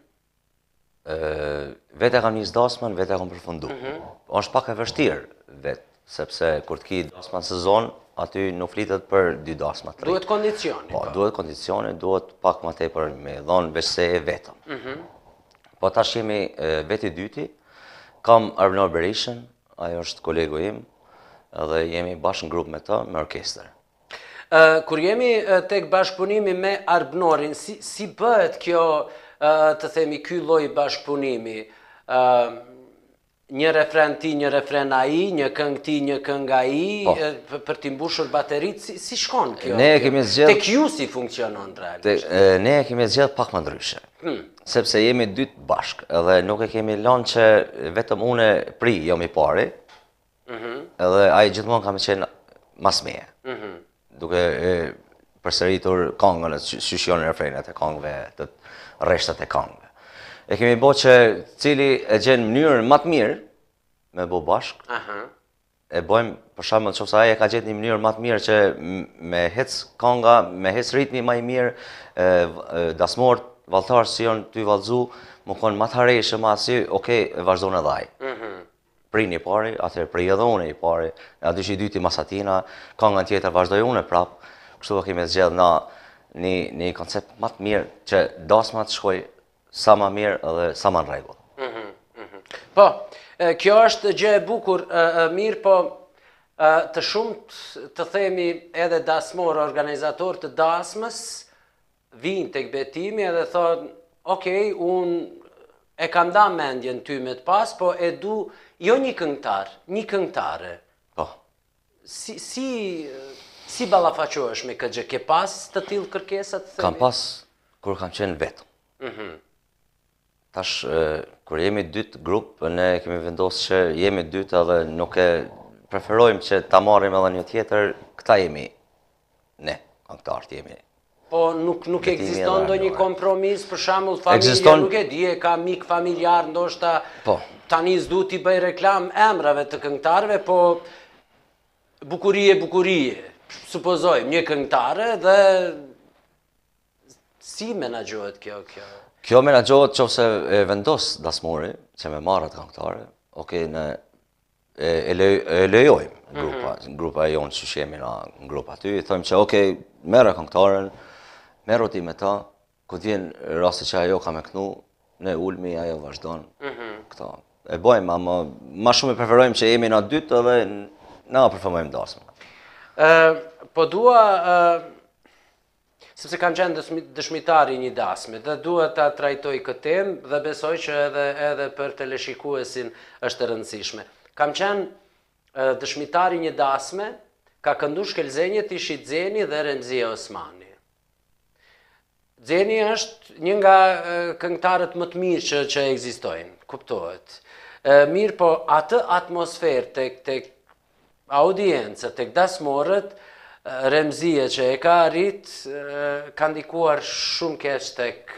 Vetë e kam nis dasmën, vetë e kam përfundu. Mhm. është pak e vështirë vetë, sepse kur të ki dasma në sezon, aty nuk flitet për dy dasma tri. Duhet kondicioni. Po, po, duhet kondicioni, duhet pak ma tepër me dhonë veç se e vetëm. Mhm. Po tash jemi vetë i dyti, kam Arbnor Berishën, ai është kolegu im, dhe jemi bashkë në grup me ta, me orkester. Kur jemi tek bashkëpunimi me Arbnorin, si bëhet kjo, të themi, ky lloj bashkëpunimi? Një refren ti, një refren ai, një këngë ti, një këngë ai, po. për t'i mbushur bateritë, si shkon kjo? Ne e kemi zgjedh... Tek ju si funksionon realisht? Ne e kemi zgjedh pak më ndryshe. Hmm. Sepse jemi dytë bashkë, edhe nuk e kemi lënë që vetëm unë e pri, jam i pari, Mhm. Edhe ai gjithmonë ka me qenë mas meje. Mhm. Duke e përsëritur këngën, si që jon refrenet e këngëve, rreshtat e këngëve. E kemi bërë që cili e gjen mënyrën më të mirë me bë bashkë. Aha. E bëjmë për shembull në qoftë se ai e ka gjetë një mënyrë më të mirë që me ec kënga, me ec ritmi më i mirë, ë dasmorët valltarët si jon tu vallzu, me kon më të hareshëm, si, okay, vazhdon edhe ai. Mhm. Prin i pari, atëherë pri edhe unë i pari, a dysh i dyti mas atina, këngën tjetër vazhdoj unë prap, kështu e kemi zgjedh na një, një koncept më të mirë që dasma të shkojë sa më mirë dhe sa më në rregull. Mhm, mhm. Po, kjo është gjë e bukur, mirëpo shumë të themi edhe dasmor organizator të dasmës, Vijnë tek Betimi edhe thonë, ok, unë e kam nda mendjen ty me të pas, po e du, jo një këngëtar, një këngëtare. Po. Si, si, si ballafaqohesh me këtë gjë? Ke pas të tillë kërkesa? Kam pas, kur kam qenë vetëm. Mm -hmm. Tash kur jemi dytë grup, ne kemi vendosur që jemi dytë edhe nuk e preferojmë që ta marrim edhe një tjetër, këta jemi ne, këngëtarët jemi. Po nuk nuk ekziston ndonjë kompromis për shembull familja nuk e di e ka mik familjar ndoshta po tani s'du t'i bëj reklamë emrave të këngëtarëve po Bukurie Bukurie supozojmë një këngëtare dhe Si menaxhohet kjo kjo? Kjo menaxhohet në qoftë se e vendos dasmori që me marrë atë këngëtare, ok, ne e, e, le, e lejojmë mhm. grupa, mm -hmm. grupa e jonë që jemi na grupa aty, i thojmë që ok, merre këngëtaren, merru ti me ta, kur vjen rasti që ajo ka me knu, ne ulmi, ajo vazhdon, mm -hmm. këta. E bojmë, ama ma shumë e preferojmë që jemi na dytë dhe na performojmë dasmë. Uh, po dua, uh, sepse kam qenë dëshmitar i një dasme dhe dua ta trajtoj këtë temë dhe besoj që edhe edhe për teleshikuesin është e rëndësishme. Kam qenë dëshmitar i një dasme, ka këndu Shkëlzen Jetishi Xeni dhe Remzi Osmani. Xeni është një nga këngëtarët më të mirë që, që ekzistojnë, kuptohet. Mirëpo, atë atmosferë tek, tek Audienca tek dasmorët, Remzija që e ka arrit, ka ndikuar shumë keq tek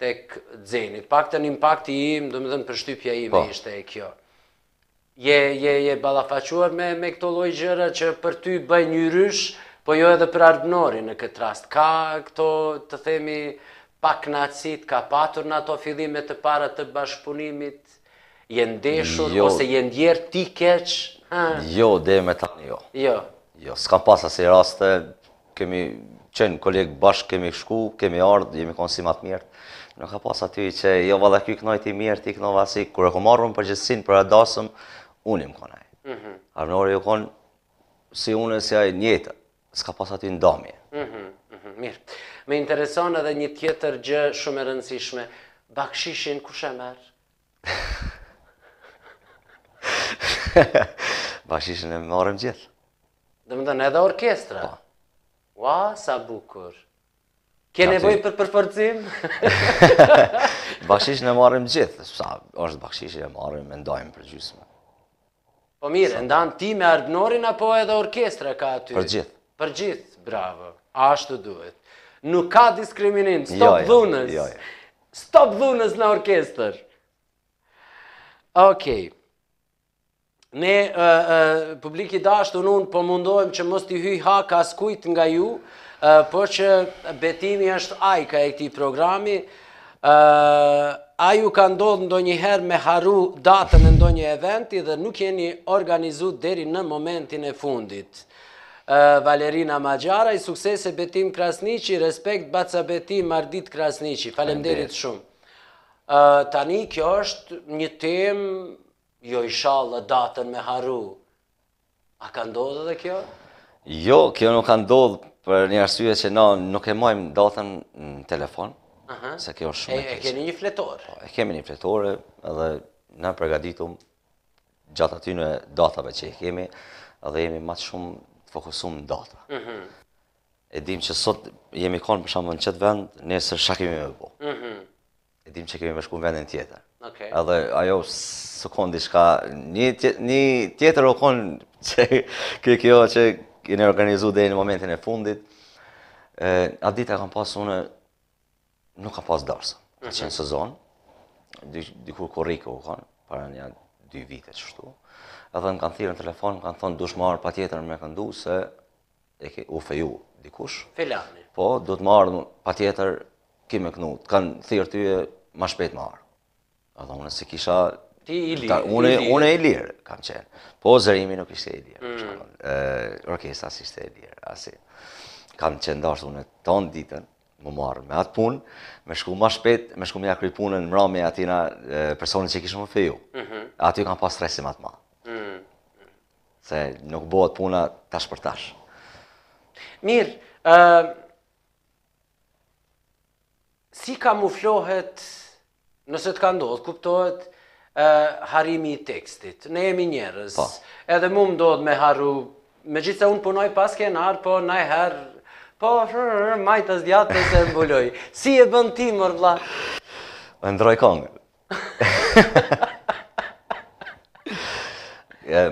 tek Xeni. T'paktën impakti im, domethënë përshtypja ime po. ishte e kjo. Je je je ballafaquar me me këto lloj gjëra që për ty bëjnë yrysh, po jo edhe për Arbnorin në këtë rast. Ka këto të themi pak inatçit ka patur në ato fillime të para të bashkëpunimit Je ndeshur jo. ose je ndjerë ti keq? Ha? Jo, deri më tani jo. Jo. Jo, s'ka pas asi raste, kemi qenë kolegë bashkë, kemi shku, kemi ardhë, jemi konë si ma t'mirë. Nuk ka pas aty që jo valla ky knoj, ti mirë, ti knova, si, kur e kom marrë unë përgjegjësinë për at dasëm, unë im konaj. Mm -hmm. Arbnori u konë si unë e si ai njejtë, S'ka pas aty ndamje. Mhm, mhm, mirë. Më intereson edhe një tjetër gjë shumë e rëndësishme. Bakshishin kush e merr? Bakshishin e marrim gjithë. Domethënë edhe orkestra? Po. Ua, sa bukur. Ke nevojë për përforcim? bakshishin e marrim gjithë. Sa është bakshishi e marrim, e ndajmë përgjysmë. Po mirë, e ndan ti me Arbnorin apo edhe orkestra ka aty? Për gjithë. Për gjithë, bravo. Ashtu duhet. Nuk ka diskriminim, jo, stop jo, dhunës. Jo, stop dhunës në orkestër. Okej. Ne, publik i dashtun, unë unë po mundohem që mos t'i hyj në hak askujt nga ju, por që Betimi është ajka e këtij programi, A ju ka ndodhë ndonjëherë me harru datën e ndonjë eventi dhe nuk jeni organizu deri në momentin e fundit? Valerina Maxharraj, suksese Betim Krasniqi, respekt Baca Beti, Mardit Krasniqi, falemderit shumë. Tani kjo është një temë, jo ishalla datën me harru, A ka ndodhë dhe kjo? Jo, kjo nuk ka ndodhë për një arsye që na nuk e majmë datën në telefon, se kjo është shumë e keqe. E keni një fletore? Po, e kemi një fletore edhe na pregaditum gjatë atyne datave që i kemi edhe jemi ma shumë të fokusum në data. Mhm. E dim që sot jemi konë për shembull në qet vend, nesër çka kimi me bo. Mhm. E dim që kemi me shku në vendin tjetër. Okay. Edhe ajo s'u konë diçka, një, tjetër, një tjetër u konë që kjo, kjo që jeni organizu dhe në momentin e fundit, e, atë ditë e kam pas unë, nuk kam pas darsëm, ka mhm. qenë sezon, dy, dikur korrike u konë, para nja dy vite qështu, edhe më kanë thirrë në telefon, më kanë thonë dush m'ardhë patjetër me këndu se u feju dikush. Filani. Po, duhet m'ardhë, patjetër, ki me kënu, të kanë thirrë ty e ma shpejt m'ardhë. Edhe unë s'e kisha... Ti i lirë. Unë, unë i lirë, kam qenë. Po, zërimi nuk ishte i lirë. Mm. E, orkestra s'ishte i lirë, asi. M'ka qenë dashtë unë tonë ditën, m'u marrë me atë punë, me shku ma shpejt, me shku me ja kry punën, m'ramë atina personit që kish m'u feju. Mm -hmm. Aty kam pas stresin atë ma. Mm. Se nuk bëhet puna tash për tash. Mirë, uh, si kamuflohet, nëse të ka ndodhë, kuptohet, uh, harrimi i tekstit. Ne jemi njerëz, pa. Po. edhe mu më ndodhë me harru, megjithëse unë punoj pas skenarit, po najherë, po majtës djathtas e mbuloj. Si e bën ti, mor vlla? E ndrroj kongë.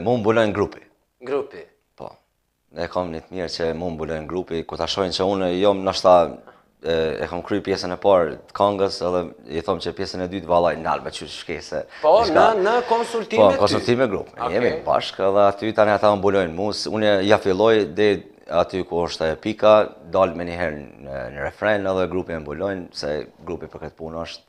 Mu më mbulojnë grupi. Grupi? Po. Ne kam një të mirë që mu më mbulojnë grupi, ku ta shojnë që unë jom në, qështu e kam kry pjesën e parë të kangës edhe i thom që pjesën e dytë vallaj, nal me çysh shkese. Po, në në konsultime. Po, në konsultime grup. Okay. Jemi bashkë edhe aty tani ata më mbulojnë mua. Unë ja filloj deri aty ku është ajo pika, dal menjëherë në, në refren edhe grupi më mbulojnë se grupi për këtë punë është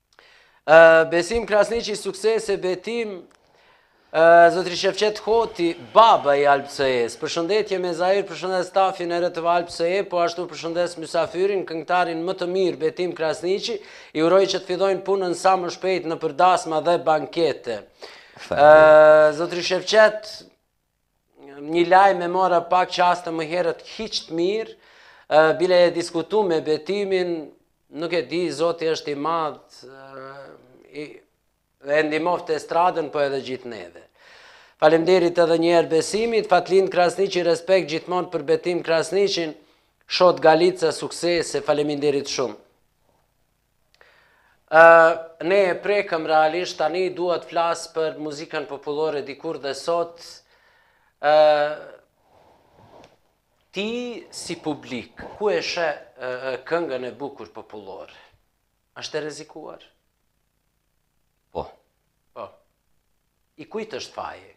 Besim Krasniqi, suksese Betim, Zotri Shefqet Hoti, baba i Alpsesë, përshëndetje me Zahir, përshëndes stafin e RTV Alpse, po ashtu përshëndes mysafirin, këngëtarin më të mirë, Betim Krasniqi, i uroj që të fillojnë punën sa më shpejt nëpër dasma dhe bankete. Zotri Shefqet, një lajm e mora pak çaste më herët hiç të mirë, bile e diskutum me Betimin, nuk e di, Zoti është i madh, e ndihmoftë estradën, po edhe gjithë neve. Falemderit edhe njëherë Besimit, Fatlind Krasniqi, respekt gjithmon për Betim Krasniqin, Shot Galica, suksese, faleminderit shumë. ne e prekëm realisht, tani dua t'flas për muzikën popullore dikur dhe sot, ti si publik, ku e sheh këngën e bukur popullore? A është e rrezikuar? Po. Po. I kujt është faji?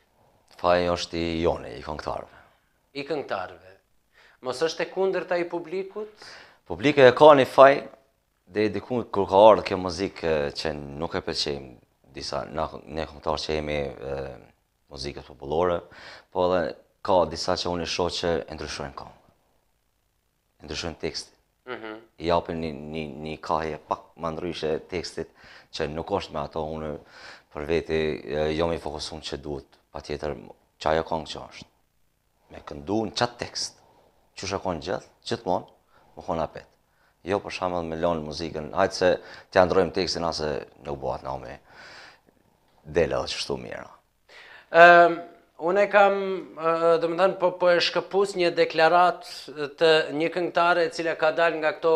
Faji është i joni, i këngëtarëve. I këngëtarëve. Mos është e kundërta, i publikut? Publiku e ka një faj, dhe dikur kur ka ardhë kjo muzikë që nuk e pëlqejmë disa, ne këngëtarë që jemi muzikës popullore, po edhe ka disa që unë i shoh që e ndryshojnë kangën. e ndryshojnë tekstin. Mhm. I japin një, një, një kahje pak më ndryshe tekstit, që nuk është me ato unë për veti jo me u fokusu që duhet, patjetër, që ajo kongë që është, me u këndu në qat tekst, qysh u kon gjith, gjithmonë, me u kon apet. Jo për shembull me lon muzikën, hajt se ta ndrrojmë tekstin a se nuk bohet nami, del edhe kështu mirë. Ëm Unë kam, domethënë po po e shkëpus një deklaratë të një këngëtare e cila ka dalë nga këto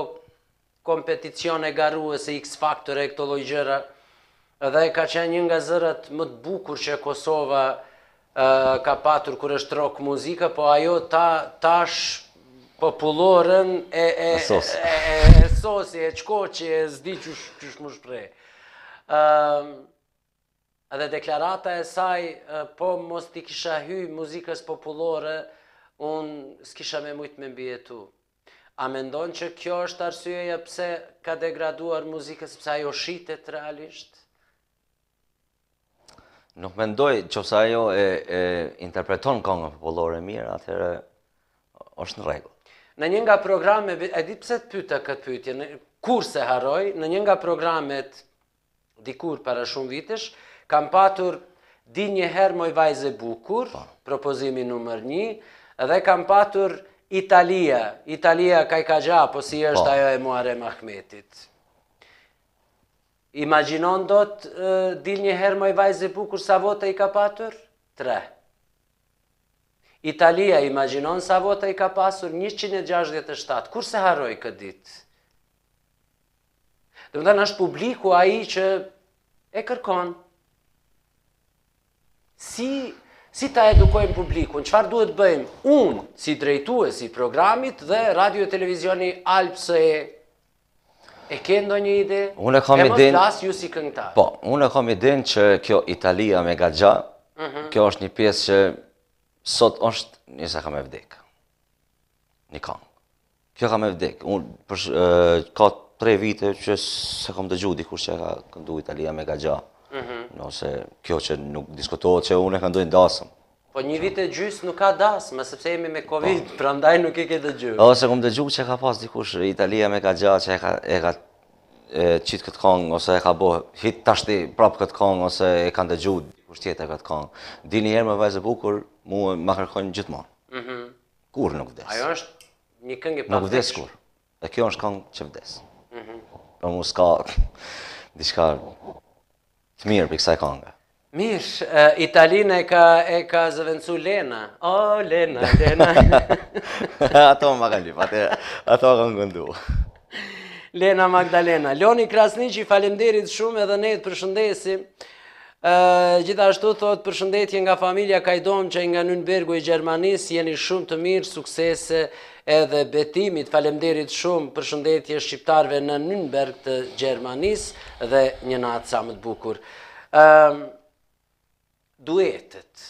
kompeticione garuese X Factor e këto lloj gjëra. Dhe ka qenë një nga zërat më të bukur që Kosova ka patur kur është rock muzika, po ajo tash populloren e e e sosi e çkoçi e s'di qysh m'u shpreh. Ëm Edhe deklarata e saj, po mos t'i kisha hy muzikës popullore, unë s'kisha me mujt me mbijetu. A mendon që kjo është arsyeja pse ka degraduar muzika sepse ajo shitet realisht? Nuk mendoj, qoftë se ajo e, e interpreton këngën popullore mirë, atëherë është në rregull. Në një nga programet, e di pse të pyeta këtë pyetje, kurrë s'e harroj, në një nga programet Dikur para shumë vitesh, kam patur dil një herë moj vajzë e bukur, po. propozimi numër një, dhe kam patur Italia, Italia ka i ka gja, po si po. është ajo e Muarem Ahmetit. Imagjinon dot, dil një herë moj vajzë e bukur sa vota i ka patur? Tre. Italia, imagjinon sa vota i ka pasur? 167, kurrë s'e harroj këtë ditë. Domethënë, është publiku ai që e kërkon. Si, si ta edukojmë publikun, çfarë duhet bëjmë? Unë, si drejtues i programit dhe Radio Televizioni Alpse, e ke ndonjë ide? Unë e kam ide... E më flisni ju si këngëtar. Po, unë e kam idenë që kjo Italia me gagja, mhm. kjo është një pjesë që sot është nesër ka me vdekë. Një kangë Kjo ka me vdek. Unë ka tre vite që s'e kom dëgju dikush që ka këndu Italia me Gaxha. Mhm. Nëse kjo që nuk diskutohet që unë e këndoj n'dasëm. Po një vit e gjys nuk ka dasmë, sepse jemi me Covid, po. prandaj nuk e ke dëgjuar. Ose s'e kom dëgju që ka pas dikush Italia me Gaxha që e ka e ka e qit kët kong ose e ka bë hit tash ti prap kët kong ose e kanë dëgju dikush tjetër kët kong. Deri njiherë me vajzë bukur, mua ma kërkojnë gjithmonë. Mhm. Mm Kur nuk vdes. Ajo është një këngë e pa Nuk vdes kur. Dhe kjo është këngë që vdes. Mhm. Po mos ka diçka të mirë prej kësaj kënge. Mirë, uh, Italinë e ka e ka zëvendësu Lena. O oh, Lena, Lena. ato më kanë lyp, ato ato kam këndu. Lena Magdalena. Loni Krasniqi, falemderit shumë edhe ne të përshëndesim. Gjithashtu thot përshëndetje nga familja Kajdomçi nga Nyrnbergu i Gjermanisë, jeni shumë të mirë, suksese edhe Betimit. Falemderit shumë përshëndetje shqiptarëve në Nyrnberg të Gjermanisë dhe një natë sa më të bukur. Duetet,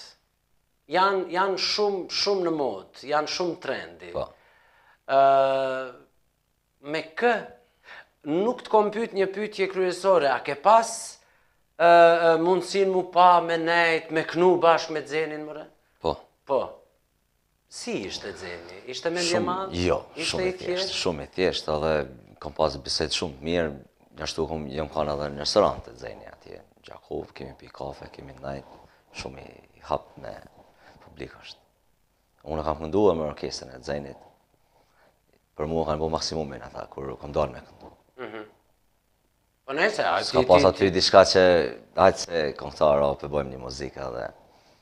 janë janë shumë shumë në modë, janë shumë trendi. Po. Ë me kë nuk të kom pyet një pyetje kryesore, a ke pas ë uh, mundësin m'u pa me nejt, me knu bashkë me Xenin, more? Po. Po. Si ishte Xeni? Ishte mendje e madh? Jo, shumë i thjeshtë, shumë i thjeshtë dhe kam pas bisedë shumë të mirë. Ashtu kam jam kan edhe në restorant te Xeni atje në Gjakovë, kemi pi kafe, kemi nejt, shumë i hap me publik është. Unë kam kënduar me orkestrën e Xenit. Për mua kanë bërë maksimumin ata kur kam dalë me këndu. Mhm. Po nëse, a ti... S'ka pas aty diçka që... Hajtë se këngëtarë, o, po bojmë një muzikë edhe...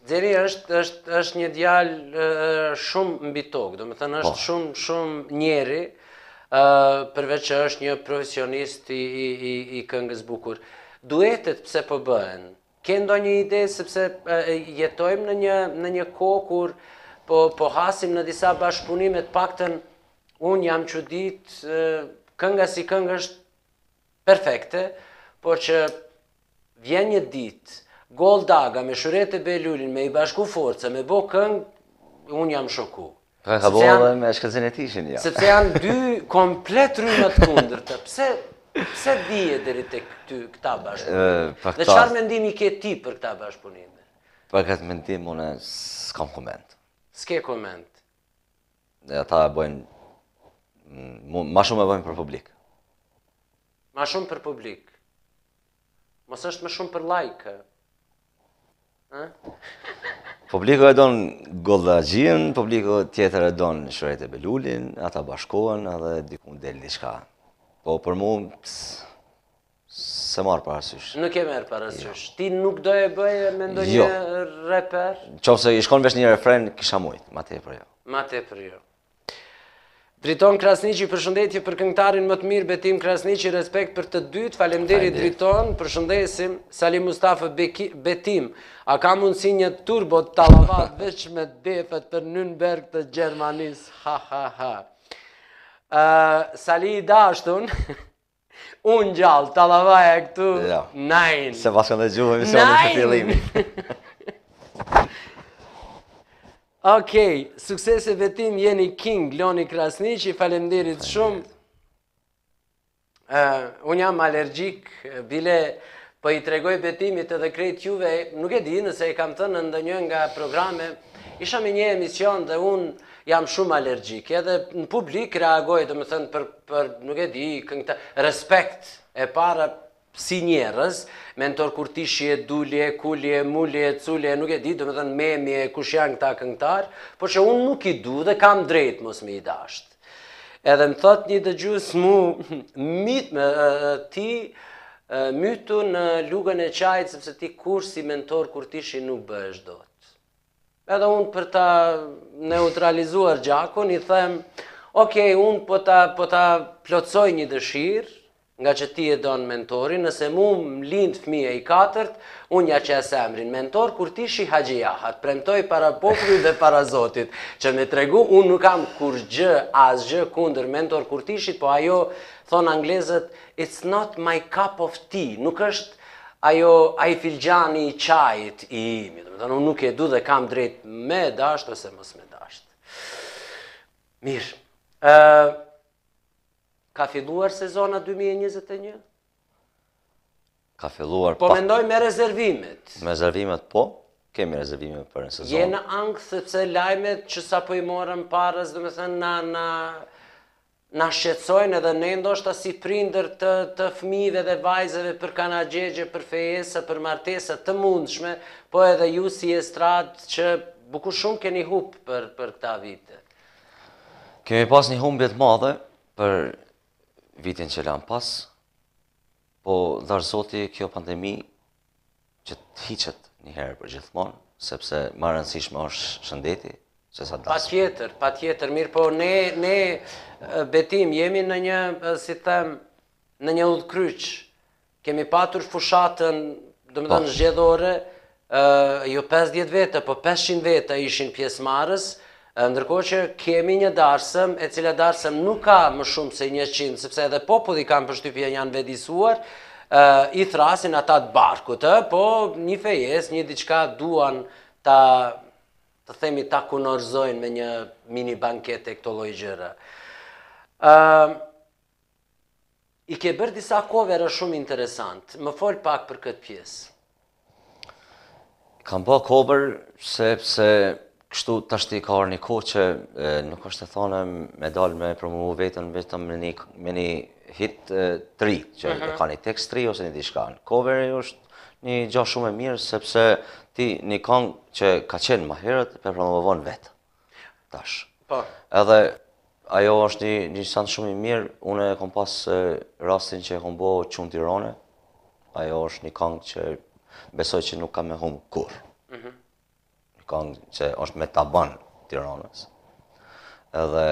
Xeni është, është, është një djalë shumë mbi tokë, domethënë është po. shumë, shumë njeri, përveç që është një profesionist i, i, i, i këngës bukur. Duetet pse po bëhen? Ke ndo një ide sepse jetojmë në një, në një kohë kur po, po hasim në disa bashkëpunime, të paktën unë jam çuditë, kënga si këngë është Perfekte, por që vjen një ditë Gold AG-a me Shyhrete Behlulin me i bashku forca, me bo këngë, unë jam shoku'. Ka ka bo edhe me Shkëlzen Jetishin, ja. Sepse janë dy komplet rryma t'kundërta, pse, pse vije deri te këto, këta bashkëpunime? Dhe çfarë mendimi ke ti për këta bashkëpunime? Për këtë mendim, unë s'kam koment. S'ke koment? Dhe ata e bojnë mm, ma shumë e bojnë për publik. Ma shumë për publik. Mos është ma shumë për like. Ë? Publiku e don Gold AG-in, publiku tjetër e don Shkurte Fejzën, ata bashkohen edhe diku del diçka. Po për mu S'e marr parasysh. Nuk e merr parasysh. Jo. Ti nuk do e bëje me ndonjë jo. reper? Nëse i shkon vesh një refren, kisha mujt, ma tepër jo. Ma tepër jo. Driton Krasniqi, përshëndetje për këngëtarin më të mirë, Betim Krasniqi, respekt për të dytë, falemderit Driton, përshëndesim, Sali Mustafa, Betim, a ka mundësi një turbo tallava veç me defet për Nürnberg të Gjermanisë, ha ha ha. Sali i dashtun, Unë gjallë, tallavaja e këtu, ja. nine. Se pas këndë gjuhë e misionë në fillimi. Okej, suksese Betim jeni king, Loni Krasniqi, falemderit shumë. Uh, unë jam alergjik, bile për po i tregoj Betimit edhe krejt juve, nuk e di nëse e kam thënë në ndonjë nga programe, isha me një emision dhe unë Jam shumë alergjik, edhe në publik reagoj, domethënë, për, për, nuk e di, këngëta, respekt, e para, si njerëz, Mentor Kurtishi e Duli e Kuli e Muli e Culi e nuk e di, domethënë, Memi e kush janë këta këngëtarë, por që unë nuk i du dhe kam drejt mos me i dasht. Edhe më thot një dëgjues mu, mit, me, ti, mytu në lugën e çajit, sepse ti kurrë si Mentor Kurtishi nuk bëhesh dot. Edhe unë për ta neutralizuar gjakun, i them, ok, unë po ta, po ta plotësoj një dëshirë, ngaqë ti e don Mentorin, nëse mu më lind fëmija i katërt, unë ia qes emrin Mentor Kurtishi Haxhijaha, premtoj para popullit dhe para zotit, që me tregu, unë nuk kam kurrgjë, asgjë, kundër Mentor Kurtishit, po ajo, thonë anglezët, it's not my cup of tea, nuk është, Ajo, ai filxhani i çajit i imi, domethënë, unë nuk e du dhe kam drejt me dasht ose mos me dasht. Mirë, uh, ka filluar sezona 2021? Ka filluar po pa... Po mendoj me rezervimet. Me rezervimet, po, kemi rezervime për në sezonë. Je në ankth sepse lajmet që sapo i morëm parasysh, domethënë, na, na, Na shqetësojnë edhe ne ndoshta si prindër të të fëmijëve dhe vajzave për kanagjegje, për fejesa, për martesa të mundshme, po edhe ju si estradë që bukur shumë keni hup për për këta vite. Kemi pas një humbje të madhe për vitin që lamë pas, po dhashtë Zoti kjo pandemi që të hiqet një herë për gjithmonë, sepse më e rëndësishme është shëndeti, se sa dash. Patjetër, patjetër, mirë po ne në betim jemi në një, si them, në një udhkryq. Kemi patur fushatën, domethënë po. zgjedhore, ë jo 50 vete, po 500 vete ishin pjesëmarrës, Ndërkohë që kemi një darsëm, e cila darsëm nuk ka më shumë se njëqind, sepse edhe populli kam përshtypje janë vetëdijsuar, i thrasin ata të barkut, po në një fejes, një diçka duan ta të themi ta kunorzojnë me një mini banket e këto lloj gjëra. Ëm I ke bërë disa cover, është shumë interesant. Më fol pak për këtë pjesë. Kam bërë cover sepse kështu tashti ka ardh një kohë që e, nuk është e thane me dalë me promovu vetën vetëm me një, me një hit e, të ri, që uh -huh. ka një tekst të ri ose një diçka. Coveri është një gjë shumë e mirë sepse ti një këngë që ka qenë më herët po e promovon vetë. Tash. Po. Edhe ajo është një një shans shumë i mirë. Unë e kam pas rastin që e kam bo Çun Tirone. Ajo është një këngë që besoj që nuk ka me humb kurr. Mhm. Mm një këngë që është me taban tironas. Edhe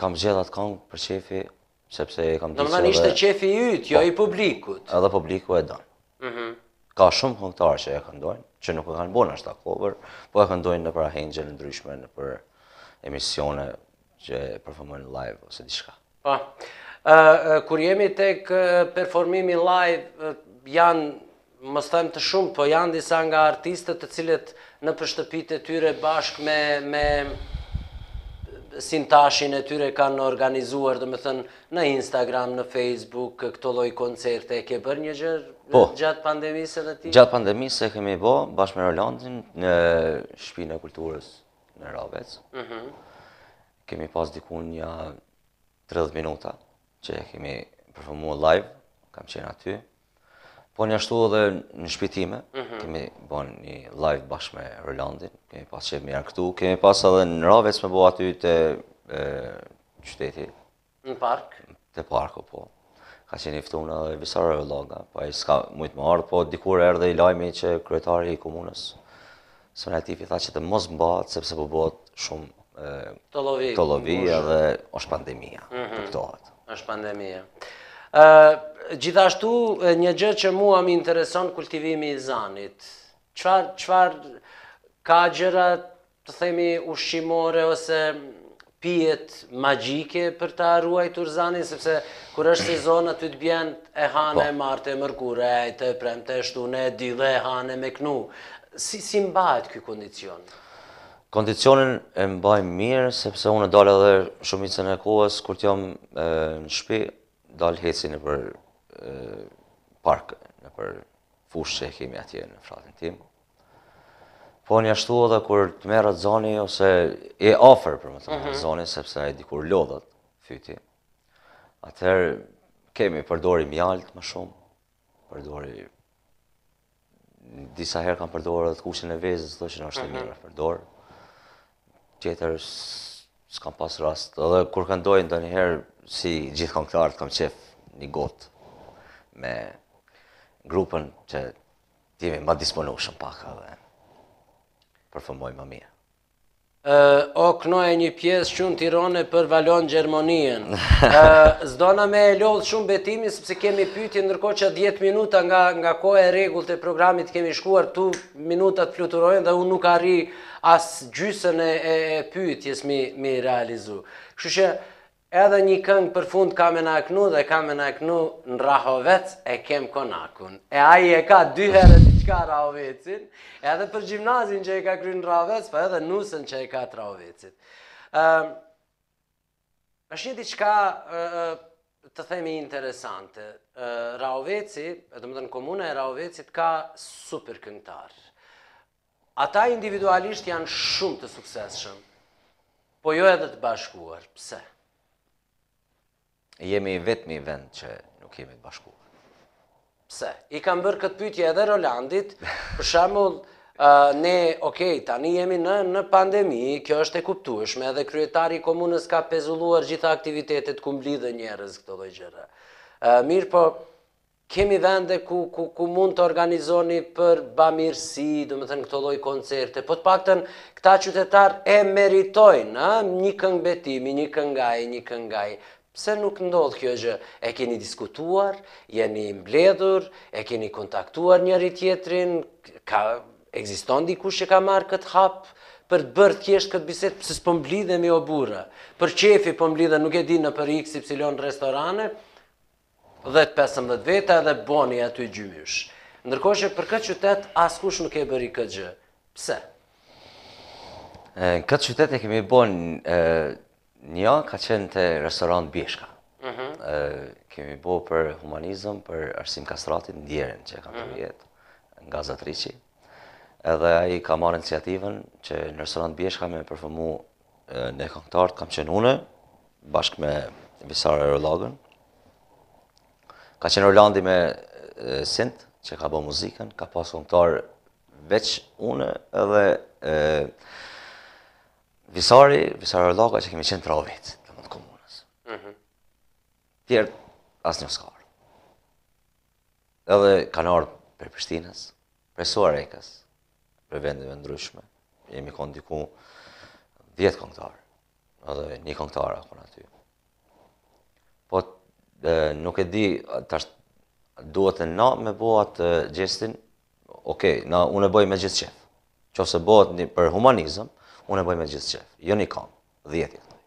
Kam zgjedh atë këngë për qefi, sepse e kam ditë se... Normalisht e qefi yt, jo po, i publikut. Edhe publiku e don. Mhm. Ka shumë këngëtarë që e këndojnë, që nuk e kanë bërë ashtu cover, po e këndojnë nëpër ahengje të ndryshme, nëpër emisione që e performojnë live ose diçka. Po. Kur jemi tek performimi live, janë mos them të shumë, po janë disa nga artistët të cilët nëpër shtëpitë e tyre bashkë me, me sintashin e tyre kanë organizuar, domethënë, në Instagram, në Facebook, këto lloj koncerte, e ke bërë një gjë po, gjatë pandemisë dhe ti? Gjatë pandemisë e kemi bo, bashkë me Rolandin, në shpinë e kulturës në Rahovec. Mhm. Kemi pas diku nja 30 minuta që e kemi performuar live, kam qenë aty. Po njashtu edhe në shpi time, mm -hmm. kemi bon një live bashkë me Rolandin, kemi pas qef mirë këtu, kemi pas edhe në Rahovec me bo aty te e, qyteti, Në park? Te parku, po. Ka qenë i ftuar edhe Visar Rexhlloga, po ai s'ka mujt me ardh, po dikur erdh edhe lajmi që kryetari i komunës Smajl Latifi tha që të mos mbahet sepse po bëhet shumë ë tollovi, tollovi edhe është pandemia, mm -hmm. kuptohet. Është pandemia. Ë gjithashtu një gjë që mua më intereson kultivimi i zanit. Çfarë çfarë ka gjëra të themi ushqimore ose pijet magjike për ta ruajtur zanin, sepse kur është sezona ty të bjen e hane, e marte, e mërkure, e ejte, e premte, e shtune, e dile, e hane me knu. Si, si mbahet ky kondicion? Kondicionin e mbaj mirë, sepse unë dal edhe shumicën e kohës, kur t'jam në shpi, dal heci nëpër park, nëpër fushë që e kemi atje në fshatin tim. Po njashtu edhe kur të merret zoni, ose o afër për me t'u marrë mhm. zoni, sepse ai dikur lodhet, fyti. Atëherë kemi përdorë mjaltë më shumë, përdori... Disa herë kam përdorë edhe të kuqen e vezës, do qensh e mhm. mirë, përdori. Tjetër, s'kam pas rast, edhe kur këndoj ndonjëherë, si gjithë kangtarët, kam qef një gotë me grupin që Të jemi ma disponueshëm pak dhe performoj ma mirë. O kon edhe një pjesë shumë tirone për valon Gjermoninë. S'dona me e lodhë shumë Betimin, sepse kemi pytje ndërkohë që 10 minuta nga, nga koha e rregullt e programit kemi shkuar, këtu minutat fluturojnë dhe unë nuk arrij as gjysën e, e, e pytjeve m'i, m'i realizu. Kështu që Edhe nji këngë për fund ka me na knu dhe ka me na knu në Rahovec e kem konakun. E ai e ka dy herë diçka Rahovecin, edhe për gjimnazin që e ka kry në Rahovec, po edhe nusen që e ka të Rahovecit. Uh, është një diçka uh, të themi interesante. Uh, Rahoveci, domethënë komuna e Rahovecit, ka super këngëtarë. Ata individualisht janë shumë të suksesshëm, po jo edhe të bashkuar. Pse? Jemi i vetmi vend që nuk jemi të bashkuar. Pse? I kam bërë këtë pytje edhe Rolandit, për shembull, ne, okej, okay, tani jemi në, në pandemi, kjo është e kuptueshme, edhe kryetari i komunës ka pezulluar gjitha aktivitetet ku mblidhen njerëz këto lloj gjëra. Mirëpo, Kemi vende ku ku ku mund të organizoni për bamirësi, domethënë këto lloj koncerte. Po të paktën këta qytetarë e meritojnë, ë, një këngë Betimi, një këngë ai, një këngë ai. Pse nuk ndodh kjo gjë? E keni diskutuar, jeni mbledhur, e keni kontaktuar njëri-tjetrin, ka ekziston dikush që ka marrë këtë hap për të bërë thjesht këtë bisedë, pse s'po mblidhemi o burra? Për qejfi po mblidhen, nuk e di nëpër XY restorane, dhjetë pesëmbëdhjetë veta edhe boni aty xhymysh. Ndërkohë që për këtë qytet askush nuk e bëri këtë gjë. Pse? Në këtë qytet e kemi bo nja ka qenë te restorant Bjeshka. Mhm. Kemi bo për humanizëm, për Arsim Kastratit, ndjerën që ka mhm. mbetë nga Zatrici. Edhe ai ka marrë iniciativën që në restorant Bjeshka me përfëmu Ne këngëtarët kam qenë une, bashkë me Visar Orllogën. Ka qenë Rolandi me sint, që ka bo muzikën, ka pas këngëtarë veç une edhe e, Visari, Visar Orlloga që kemi qenë tre vetë, të mbrenda komunës. Mm -hmm. Tjerë, asnjë s'ka ardh. Edhe kanë ardhë prej Prishtinës, prej Suharekës, prej vendeve ndryshme. Jemi konë diku 10 këngëtarë, edhe një këngëtarë â kon aty. Po e, nuk e di, tash duhet edhe na me bo atë gjestin, okej, okay, na unë e bëj me gjithë qejf. Qoftë se bëhet një për humanizëm, unë e bëj me gjithë qejf. Jo një kangë, dhjetë jetë.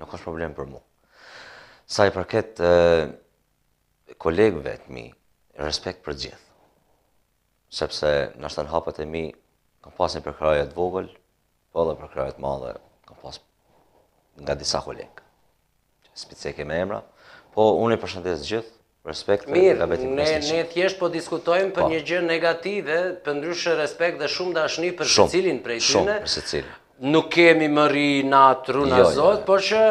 Nuk është problem për mu. Sa i përket kolegëve të mi, respekt për gjithë. Sepse nashta në hapat e mi, kam pas një përkrahje t'vogël, po edhe përkrahje t'madhe, kam pas nga disa kolegë. S'pi ceki me emra, po unë i përshëndes gjithë, Respekt dhe nga Betini Mirë, ne ne thjesht po diskutojmë për po. një gjë negative, përndryshe respekt dhe shumë dashni për secilin prej tyne. Shumë për secilin. Nuk kemi mëri, na ruajt na jo, jo, zot, jo. por që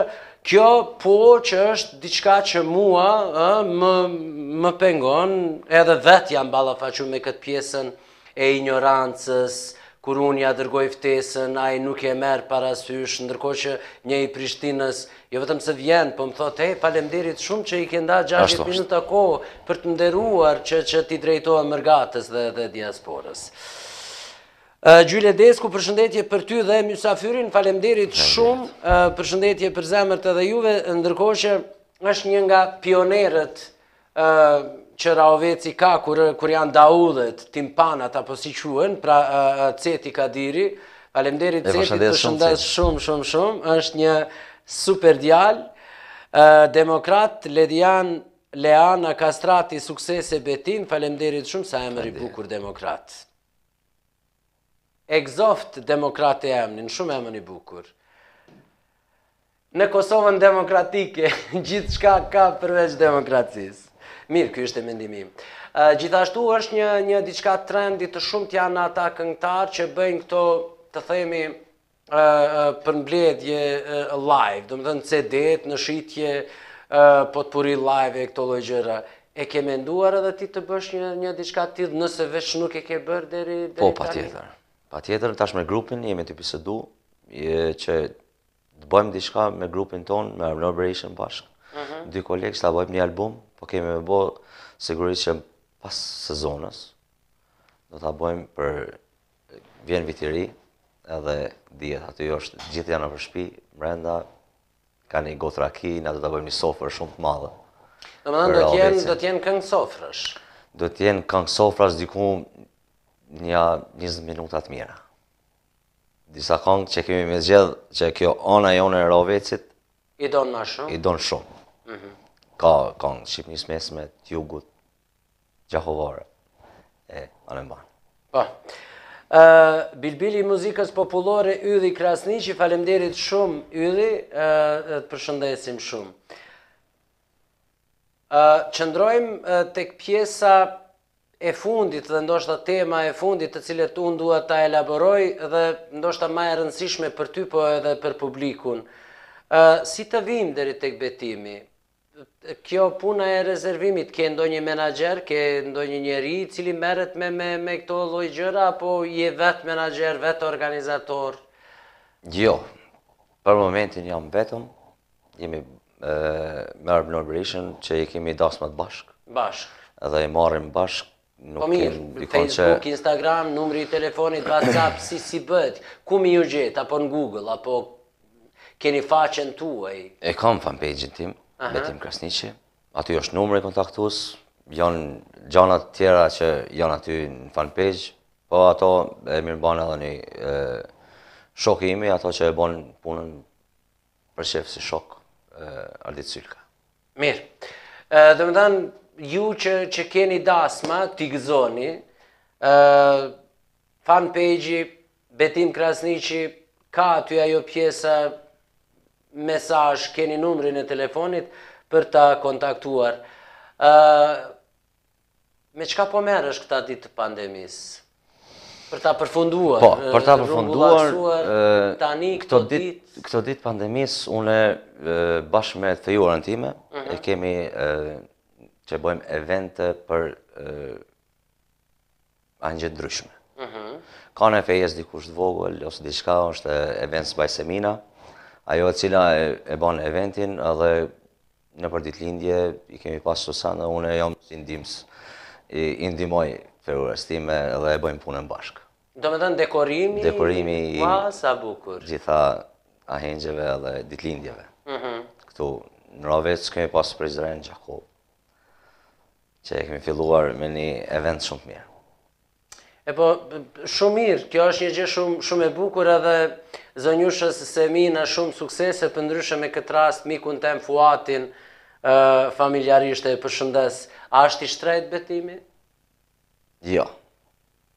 kjo po që është diçka që mua ë më më pengon, edhe vet jam ballafaqu me këtë pjesën e injorancës, kur unë ia dërgoj ftesën, ai nuk e merr parasysh, ndërkohë që një i Prishtinës, jo vetëm se vjen, po më thotë, hey, faleminderit shumë që i ke ndarë 60 minuta kohë për të nderuar që që t'i drejtohem mërgatës dhe dhe diasporës. Gjyle Desku, përshëndetje për ty dhe mysafyrin, falemderit shumë, përshëndetje për zemërt edhe juve, ndërkohë që është një nga pionerët Ë që Rahoveci ka kur kur janë daullet, timpanat apo si quhen, pra uh, Ceti Kadiri. Faleminderit Ceti, të përshëndes shumë shumë shumë. Është një super djalë. Uh, demokrat Ledian Leana Kastrati suksese Betin, faleminderit shumë sa emër i bukur demokrat. E gzoftë Demokrati emnin, shumë emër i bukur. Në Kosovën demokratike, gjithçka ka përveç demokracisë. Mirë, ky ishte mendimi im. Gjithashtu është një diçka trendi të shumtë janë ata këngëtarë që bëjnë këto, të themi, përmbledhje live, domethënë CD-të në shitje, potpuri live e këto lloj gjëra. E ke menduar edhe ti të bësh një diçka të tillë, nëse veç nuk e ke bërë deri deri tani? Po, patjetër. Patjetër, tash me grupin jemi tu bisedu, që të bëjmë diçka me grupin tonë, me Arbnor Berishën bashkë. Mhm. Dy kolegë, ta bëjmë një album, po kemi me bo sigurisht që pas sezonës, do të bëjmë për vjen Viti i Ri, edhe dihet, aty është gjithë janë nëpër shpi, mrenda, kah një gotë raki, na do të bëjmë një sofër shumë të madhe. Domethënë, do të jenë këngë sofrësh? Do të jenë këngë sofrësh, diku një 20 minuta të mira. Disa këngë që kemi me zgjedh, që kjo ana jonë e Rahovecit i don më shumë. I don shumë. Mm -hmm. Ka këngë Shqipërisë mesme, të jugut, gjahovare. E, anembanë. Po. Uh, Bilbili i muzikës popullore Ylli Krasniqi, falemderit shumë Ylli, uh, të përshëndesim shumë. Qëndrojmë tek pjesa e fundit dhe ndoshta tema e fundit të cilën unë dua ta elaboroj dhe ndoshta ma e rëndësishme për ty po edhe për publikun. Si të vijmë deri tek betimi? Kjo puna e rezervimit, ke ndonjë menaxher, ke ndonjë njeri i cili merret me me me këto lloj gjëra apo je vetë menaxher, vetë organizator? Jo. Për momentin jam vetëm, Jemi me Arbnor Berishën që i kemi dasmat bashk. Bashk. Edhe i marrim bashk. Po mirë, Facebook, Instagram, numri i telefonit, WhatsApp, si si bëhet, ku me ju gjetë, apo në Google, apo keni faqen tuaj? E kam fanpage-in tim, Betim Krasniqi, aty është numri kontaktues, janë gjanat tjera që janë aty në fanpage, po ato e mirëmban edhe një shok i imi, ato që e bon punën për qef si shok uh, Ardit Sylka. Mirë. Uh, domethanë, ju që, që keni dasma, t'i gëzoni, uh, fan page Betim Krasniqi, ka aty ajo pjesa mesazh, keni numrin e telefonit për ta kontaktuar. Uh, Me çka po merresh këto ditë të pandemisë? Për ta përfunduar, po, për ta përfunduar, tani këto ditë këto ditë pandemisë, unë bashkë me të fejuarën time, e mhm. kemi që bëjmë evente për ahengje të ndryshme. Mhm. Ka najë fejesë dikush të vogël, ose diçka, është events by Semina, ajo e cila e ban eventin edhe nëpër ditëlindje, i kemi pas suksese dhe une jam si ndihmës, i ndihmoj te rastet dhe e bëjmë punën bashkë. Domethënë dekorimi, dekorimi i sa bukur. Gjitha ahengjeve dhe ditëlindjeve. Mhm. Këtu në Rahovec kemi pas Prizren, Gjakovë. Që e kemi filluar me një event shumë të mirë. Epo, shumë mirë, kjo është një gjë shumë, shumë e bukur edhe zonjushës Semina shumë suksese përndryshe me këtë rast mikun tem Fuatin familjarisht e përshëndes. A është i shtrejt Betimi? Jo.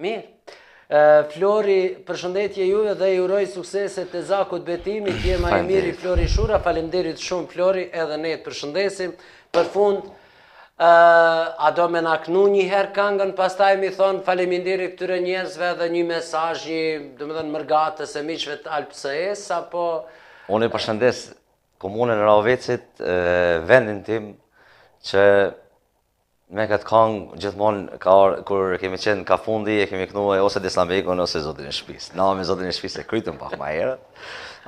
Mirë. Flori, përshëndetje juve dhe i uroj suksese këngëtarit Betimit, je ma i miri Flori Shura, falemderit shumë Flori edhe ne të përshëndesim. Për fund, a do me na knu një herë kangën, pastaj mi thanë faleminderit këtyre njerëzve dhe një mesazh, një, domethënë mërgatës e miqve të Alpsit, apo... Unë i përshëndes komunën e Rahovecit, vendin tim, që Me këtë kong gjithmonë, kur kemi qenë ka fundi, e kemi këndu ose Destan Begun, ose Zotin e Shpisë. Na me Zotin e Shpisë e krytëm pak ma herët.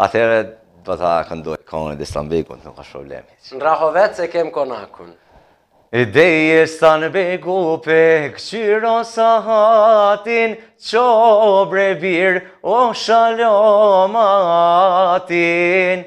Atëherë, do ta këndoj kongën e Destan Begut, nuk është problem. Në Rahovec e kem konakun. Hej Destan Begu pe kqyr sahatin Ço bre bir o shaloma atin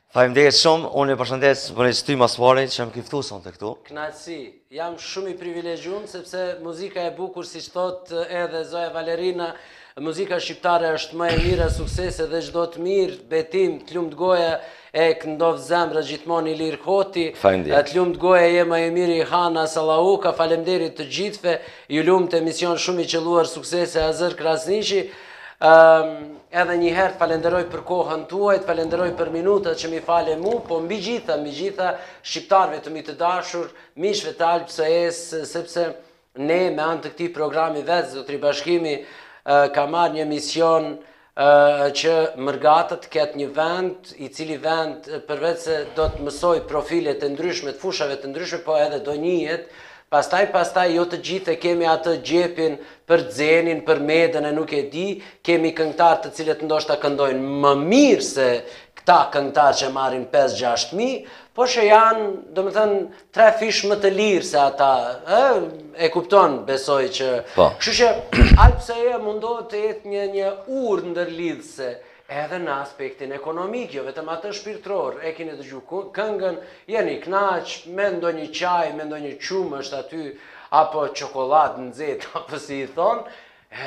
Faleminderit shumë, unë ju përshëndes, ju ma së pari që më ki ftu sonte këtu. Knaqësi, jam shumë i privilegjuar sepse muzika e bukur siç thotë edhe zonja Valerina, muzika shqiptare është më e mira, suksese dhe çdo të mirë, Betim, të lumtë goja e këndoftë zemra gjithmonë Ilir Hoti. Faleminderit. Të lumtë goja je më i miri Hana Sallauka, faleminderit të gjithëve. Ju lumtë emision shumë i qëlluar suksese Azër Krasniqi. Ehm, edhe një herë falenderoj për kohën tuaj, të falenderoj për minutat që mi fale mu, po mbi gjitha, mbi gjitha shqiptarëve të mi të dashur, miqve të Alpsit, sepse ne me anë të këtij programi vetë, zotri Bashkimi, ka marrë një mision që mërgata të ketë një vend, i cili vend përveç se do të mësojë profilet e ndryshme të fushave të ndryshme, po edhe do njihet, pastaj pastaj jo të gjithë e kemi atë xhepin për Xenin, për Medën e nuk e di, kemi këngëtarë të cilët ndoshta këndojnë më mirë se këta këngëtarë që marrin pesë gjashtë mijë, por që janë, domethënë, trefish më të lirë se ata, ë, e kupton, besoj që... Po. Kështu që, Albse mundohet të jetë një, një urë ndërlidhëse, edhe në aspektin ekonomik, jo vetëm atë shpirtëror, e keni dëgju këngën, jeni knaq, me ndonjë çaj, me ndonjë qumësht aty, apo çokollatë të nxehtë, apo si i thonë,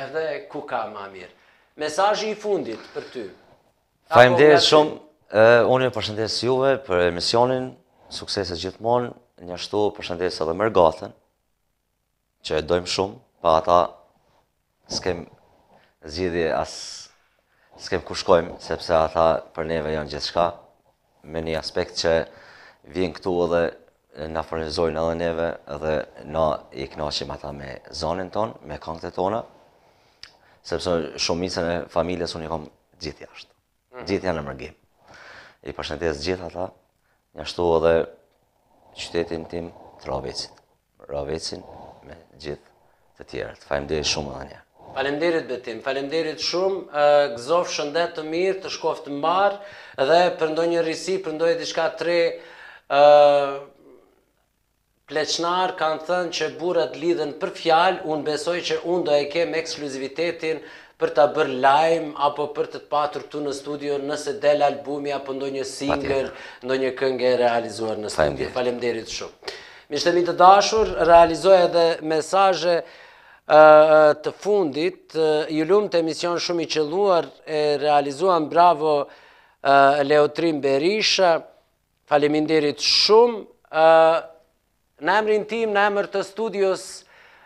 edhe ku ka ma mirë. Mesazhi i fundit për ty. Faleminderit shumë. Unë ju përshëndes juve për emisionin, suksese gjithmonë, njashtu përshëndes edhe mërgatën, që e dojmë shumë, pa ata s'kem zgjidhje as s'kem ku shkojmë, sepse ata për neve janë gjithçka. me një aspekt që vjen këtu edhe na furnizojnë edhe neve edhe na i kënaqim ata me zanin tonë, me këngët tona. Sepse shumicën e familjes unë i kam gjithë jashtë. Mm -hmm. Gjithë janë në mërgim. I përshëndes gjithë ata, njashtu edhe qytetin tim të Rahovecit. Rahovecin me gjithë të tjerët. Faleminderit shumë edhe një herë. Faleminderit Betim, faleminderit shumë. Gëzofsh shëndet të mirë, të shkoftë mbarë dhe për ndonjë risi, për ndonjë diçka të re ë pleqnarë kanë thënë që burrat lidhen për fjalë, unë besoj që unë do e kem ekskluzivitetin për ta bërë lajm apo për të të patur këtu në studio nëse del albumi apo ndonjë single, ndonjë këngë e realizuar në studio. Faleminderit shumë. Miqtë e mi të dashur, realizoj edhe mesazhe të fundit, ju lumtë emision shumë i qëlluar, e realizuan bravo Leotrim Berisha, faleminderit shumë, në emrin tim, në emër të studios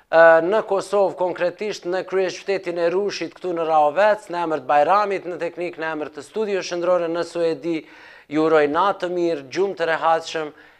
në Kosovë, konkretisht në kryeqytetin e rrushit, këtu në Rahovec, në emër të Bajramit, në teknikë, në emër të studios qendrore në Suedi, ju uroj natën e mirë, gjumë të rehatshëm,